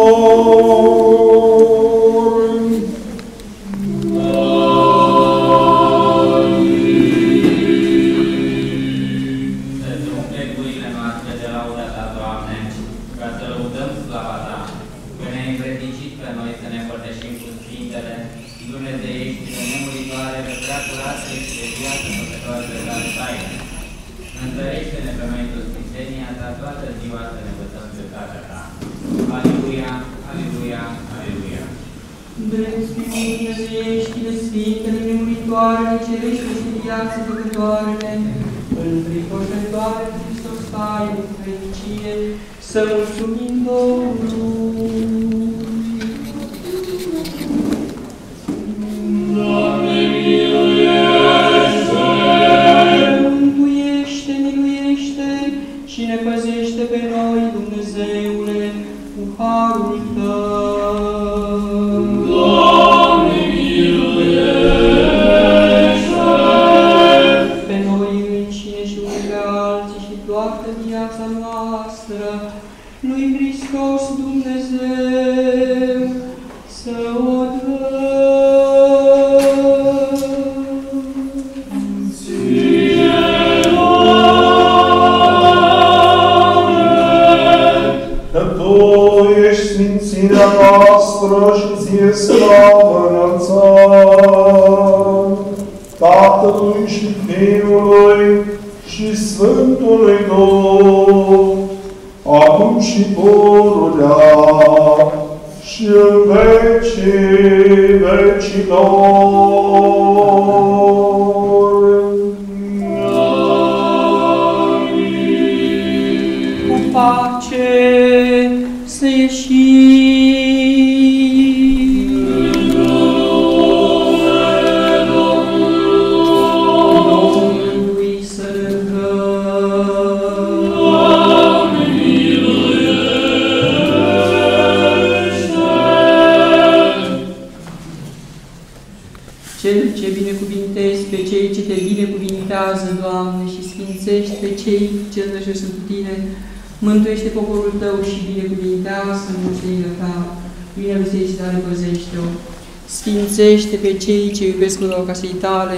Ce iubesc în casei tale,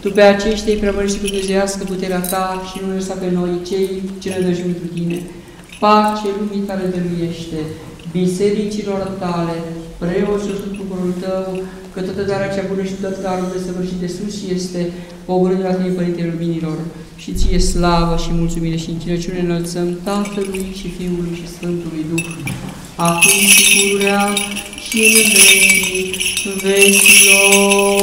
tu pe aceștia îi prămărești cu dumnezeiască puterea ta și nu lăsa pe noi, cei ce ne dăjim cu tine. Pace lumii tale dăruiește, bisericilor tale, preoțul sub cucorul tău, că toată darea cea bună și tot darul de săvârșit de sus este pogorând de la tine, Părinte Luminilor, și ție slavă și mulțumire și închinăciune înălțăm Tatălui și Fiului și Sfântului Duh, acum și pururea și în vecii vecilor.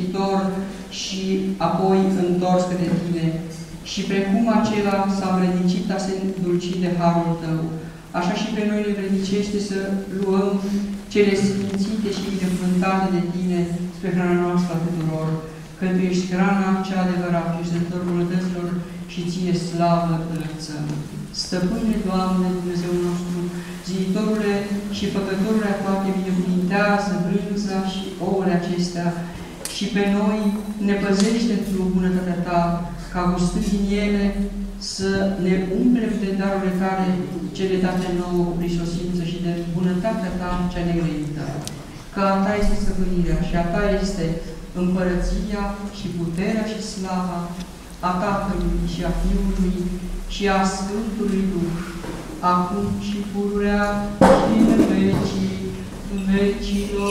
Cel risipitor și apoi întors către tine. Și precum acela s-a învrednicit a se îndulci de harul tău, așa și pe noi ne vrednicește să luăm cele sfințite și binecuvântate de tine spre hrana noastră a tuturor, că tu ești hrana cea adevărată, ești dător bunătăților și ție slavă înălțăm. Stăpâne, Doamne, Dumnezeu nostru, ziditorule și făcătorule a toate, binecuvintează brânza și ouăle acestea și pe noi ne păzește într-o bunătatea Ta, ca gustând din ele să ne umplem de darurile tale, cele date nouă cu prisosință și de bunătatea ta cea negrăită. Că a ta este stăpânirea și a ta este împărăția și puterea și slava a Tatălui și a Fiului și a Sfântului Duh, acum și pururea și în vecii vecilor.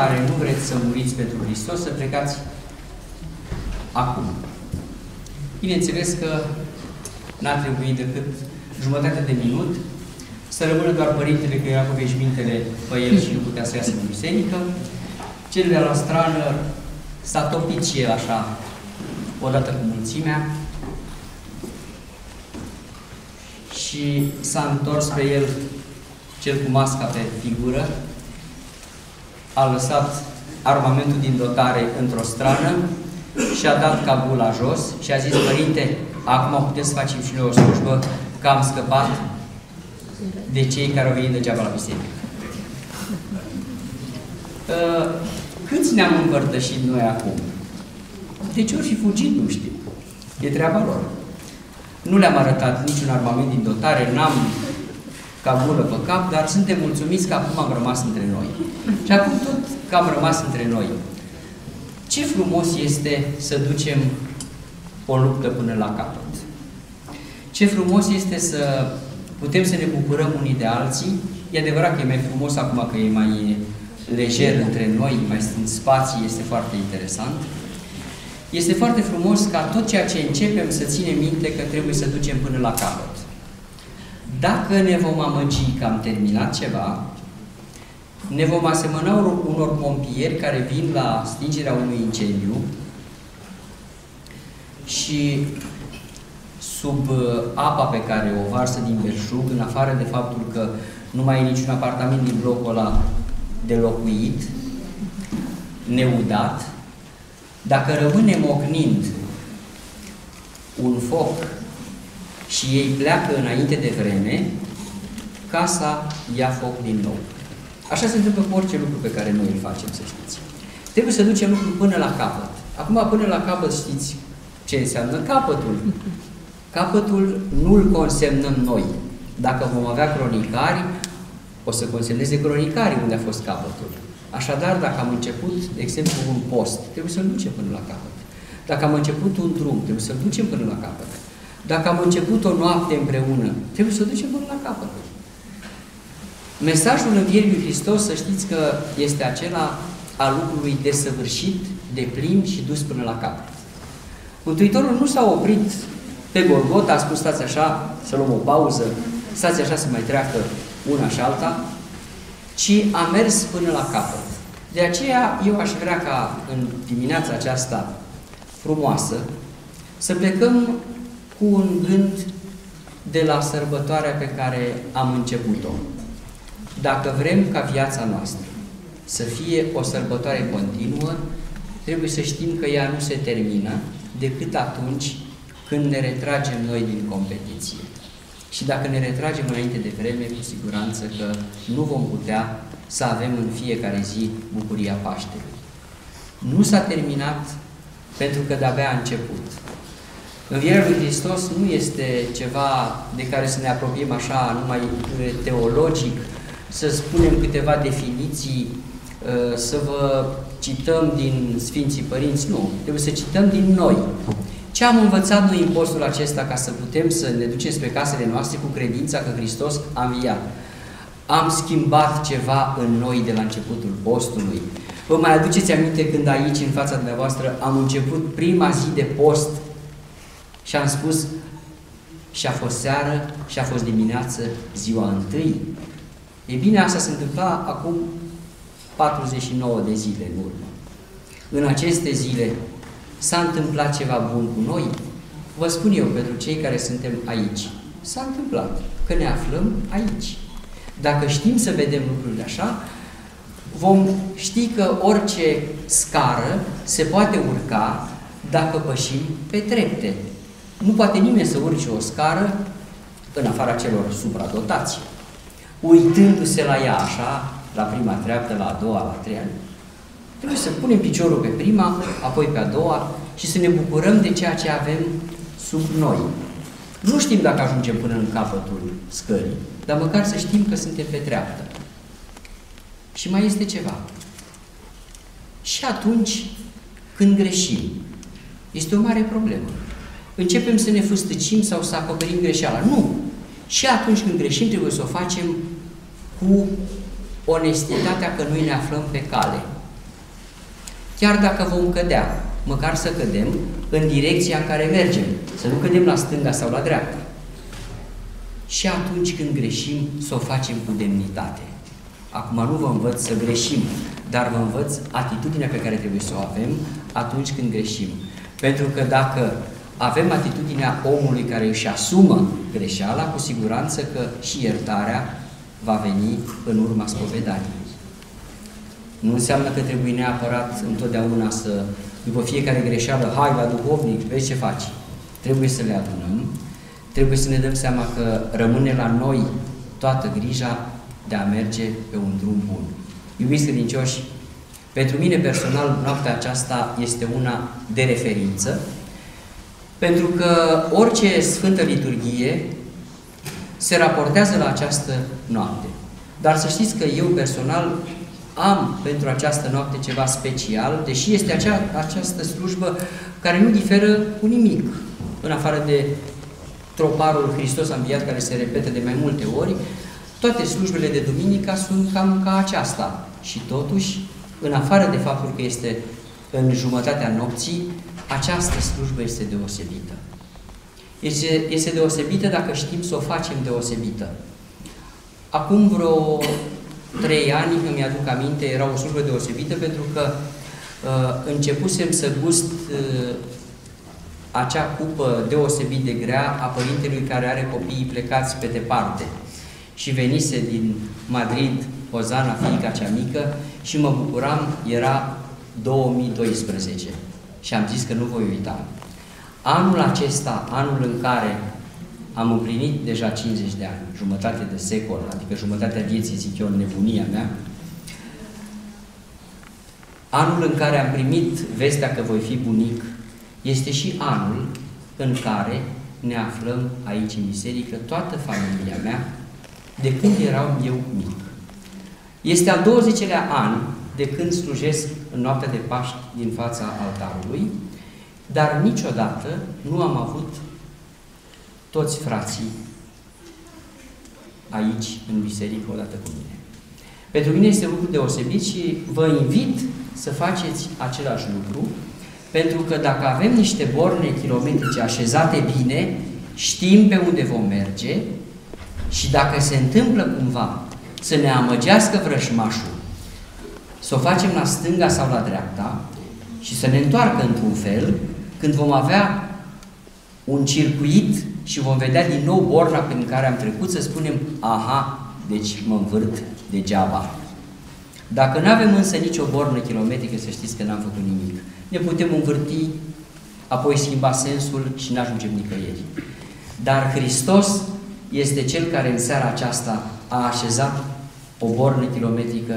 care nu vreți să muriți pentru Hristos, să plecați acum. Bineînțeles că n-a trebuit decât jumătate de minut să rămână doar părintele, că era cu veșmintele pe el și nu putea să iasă din biserică. Cel de la strană s-a topit și el așa, odată cu mulțimea, și s-a întors spre el, cel cu masca pe figură, a lăsat armamentul din dotare într-o strană și a dat cabula jos și a zis, Părinte, acum putem să facem și noi o slujbă, că am scăpat de cei care au venit degeaba la biserică. Uh, câți ne-am împărtășit noi acum? De ce ori fi fugit, nu știu. E treaba lor. Nu le-am arătat niciun armament din dotare, n-am ca gură pe cap, dar suntem mulțumiți că acum am rămas între noi. Și acum tot că am rămas între noi. Ce frumos este să ducem o luptă până la capăt. Ce frumos este să putem să ne bucurăm unii de alții. E adevărat că e mai frumos acum că e mai lejer între noi, mai sunt spații, este foarte interesant. Este foarte frumos ca tot ceea ce începem să ținem minte că trebuie să ducem până la capăt. Dacă ne vom amăgi că am terminat ceva, ne vom asemăna unor pompieri care vin la stingerea unui incendiu și sub uh, apa pe care o varsă din belșug, în afară de faptul că nu mai e niciun apartament din blocul ăla de locuit, neudat, dacă rămânem ocnind un foc și ei pleacă înainte de vreme, casa ia foc din nou. Așa se întâmplă cu orice lucru pe care noi îl facem, să știți. Trebuie să ducem lucrul până la capăt. Acum, până la capăt, știți ce înseamnă capătul. Capătul nu-l consemnăm noi. Dacă vom avea cronicari, o să consemneze cronicari unde a fost capătul. Așadar, dacă am început, de exemplu, un post, trebuie să-l ducem până la capăt. Dacă am început un drum, trebuie să-l ducem până la capăt. Dacă am început o noapte împreună, trebuie să o ducem până la capăt. Mesajul Învierii lui Hristos, să știți că este acela al lucrului desăvârșit, de plin și dus până la capăt. Mântuitorul nu s-a oprit pe Golgota, a spus, stați așa, să luăm o pauză, stați așa să mai treacă una și alta, ci a mers până la capăt. De aceea eu aș vrea ca în dimineața aceasta frumoasă să plecăm cu un gând de la sărbătoarea pe care am început-o. Dacă vrem ca viața noastră să fie o sărbătoare continuă, trebuie să știm că ea nu se termină decât atunci când ne retragem noi din competiție. Și dacă ne retragem înainte de vreme, cu siguranță că nu vom putea să avem în fiecare zi bucuria Paștelui. Nu s-a terminat pentru că de-abia a început. Învierea lui Hristos nu este ceva de care să ne apropiem așa numai teologic, să spunem câteva definiții, ă, să vă cităm din Sfinții Părinți, nu. Trebuie să cităm din noi. Ce am învățat noi în postul acesta ca să putem să ne ducem spre casele noastre cu credința că Hristos a înviat? Am schimbat ceva în noi de la începutul postului. Vă mai aduceți aminte când aici, în fața dumneavoastră, am început prima zi de post și am spus și a fost seară și a fost dimineață ziua întâi. E bine, asta se întâmpla acum 49 de zile în urmă. În aceste zile s-a întâmplat ceva bun cu noi? Vă spun eu, pentru cei care suntem aici, s-a întâmplat că ne aflăm aici. Dacă știm să vedem lucrurile așa, vom ști că orice scară se poate urca dacă pășim pe trepte. Nu poate nimeni să urce o scară în afara celor supradotați. Uitându-se la ea așa, la prima treaptă, la a doua, la a treia, trebuie să punem piciorul pe prima, apoi pe a doua și să ne bucurăm de ceea ce avem sub noi. Nu știm dacă ajungem până în capătul scării, dar măcar să știm că suntem pe treaptă. Și mai este ceva. Și atunci când greșim, este o mare problemă. Începem să ne fustăcim sau să acoperim greșeala. Nu! Și atunci când greșim trebuie să o facem cu onestitatea că noi ne aflăm pe cale. Chiar dacă vom cădea, măcar să cădem în direcția în care mergem, să nu cădem la stânga sau la dreapta. Și atunci când greșim, să o facem cu demnitate. Acum nu vă învăț să greșim, dar vă învăț atitudinea pe care trebuie să o avem atunci când greșim. Pentru că dacă avem atitudinea omului care își asumă greșeala, cu siguranță că și iertarea va veni în urma spovedaniei. Nu înseamnă că trebuie neapărat întotdeauna să, după fiecare greșeală, hai la duhovnic, vezi ce faci. Trebuie să le adunăm, trebuie să ne dăm seama că rămâne la noi toată grija de a merge pe un drum bun. Iubiți credincioși, pentru mine personal, noaptea aceasta este una de referință, pentru că orice Sfântă Liturghie se raportează la această noapte. Dar să știți că eu personal am pentru această noapte ceva special, deși este acea, această slujbă care nu diferă cu nimic, în afară de troparul Hristos a înviat care se repetă de mai multe ori, toate slujbele de duminica sunt cam ca aceasta. Și totuși, în afară de faptul că este în jumătatea nopții, această slujbă este deosebită. Este, este deosebită dacă știm să o facem deosebită. Acum vreo trei ani, îmi aduc aminte, era o slujbă deosebită pentru că uh, începusem să gust uh, acea cupă deosebit de grea a părintelui care are copiii plecați pe departe. Și venise din Madrid Ozana, fiica cea mică, și mă bucuram, era 2012. Și am zis că nu voi uita. Anul acesta, anul în care am împlinit deja 50 de ani, jumătate de secol, adică jumătatea vieții, zic eu, în nebunia mea, anul în care am primit vestea că voi fi bunic, este și anul în care ne aflăm aici în biserică, toată familia mea, de când eram eu mic. Este al 20-lea an de când slujesc în noaptea de Paști din fața altarului, dar niciodată nu am avut toți frații aici, în biserică, odată cu mine. Pentru mine este un lucru deosebit și vă invit să faceți același lucru, pentru că dacă avem niște borne kilometrice așezate bine, știm pe unde vom merge și dacă se întâmplă cumva să ne amăgească vrășmașul, să o facem la stânga sau la dreapta și să ne întoarcă într-un fel, când vom avea un circuit și vom vedea din nou borna prin care am trecut, să spunem, aha, deci mă învârt degeaba. Dacă nu avem însă nicio bornă kilometrică, să știți că n-am făcut nimic. Ne putem învârti, apoi schimba sensul și nu ajungem nicăieri. Dar Hristos este Cel care în seara aceasta a așezat o bornă kilometrică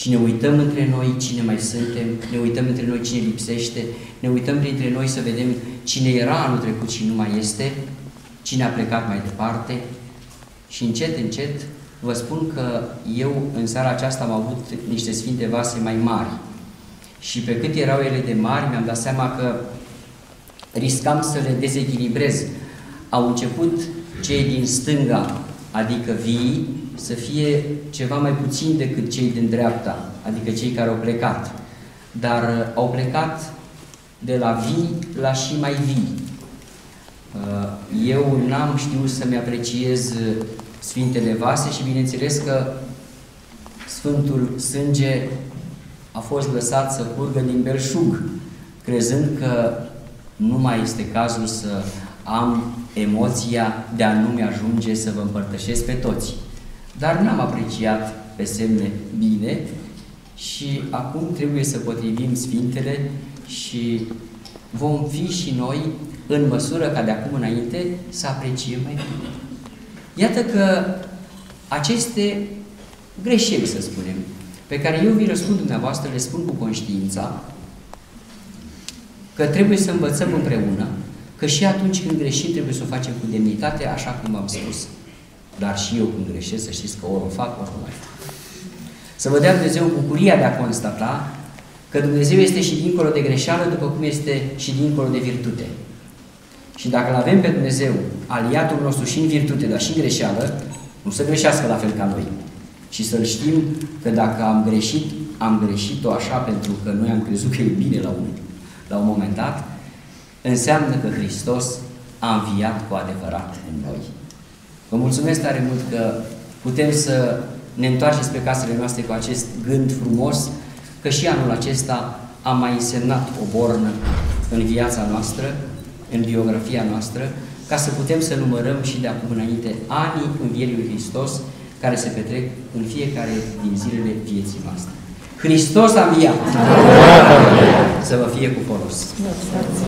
și ne uităm între noi cine mai suntem, ne uităm între noi cine lipsește, ne uităm printre noi să vedem cine era anul trecut și nu mai este, cine a plecat mai departe și încet, încet vă spun că eu în seara aceasta am avut niște sfinte vase mai mari și pe cât erau ele de mari mi-am dat seama că riscam să le dezechilibrez. Au început cei din stânga, adică vii, să fie ceva mai puțin decât cei din dreapta, adică cei care au plecat. Dar au plecat de la vii la și mai vii. Uh, Eu n-am știut să-mi apreciez uh, Sfintele Vase și bineînțeles că Sfântul Sânge a fost lăsat să curgă din belșug, crezând că nu mai este cazul să am emoția de a nu mi ajunge să vă împărtășesc pe toți. Dar n-am apreciat pe semne bine și acum trebuie să potrivim Sfintele și vom fi și noi în măsură ca de acum înainte să apreciem mai bine. Iată că aceste greșeli, să spunem, pe care eu vi le spun dumneavoastră, le spun cu conștiința, că trebuie să învățăm împreună, că și atunci când greșim trebuie să o facem cu demnitate, așa cum am spus. Dar și eu când greșesc, să știți că ori o fac, ori nu mai fac. Să vă dea Dumnezeu bucuria de a constata că Dumnezeu este și dincolo de greșeală, după cum este și dincolo de virtute. Și dacă îl avem pe Dumnezeu, aliatul nostru și în virtute, dar și în greșeală, nu să greșească la fel ca noi. Și să-L știm că dacă am greșit, am greșit-o așa pentru că noi am crezut că e bine la un, la un moment dat, înseamnă că Hristos a înviat cu adevărat în noi. Vă mulțumesc tare mult că putem să ne întoarcem spre casele noastre cu acest gând frumos, că și anul acesta am mai însemnat o bornă în viața noastră, în biografia noastră, ca să putem să numărăm și de acum înainte anii învierii lui Hristos, care se petrec în fiecare din zilele vieții noastre. Hristos a înviat! Să vă fie cu folos!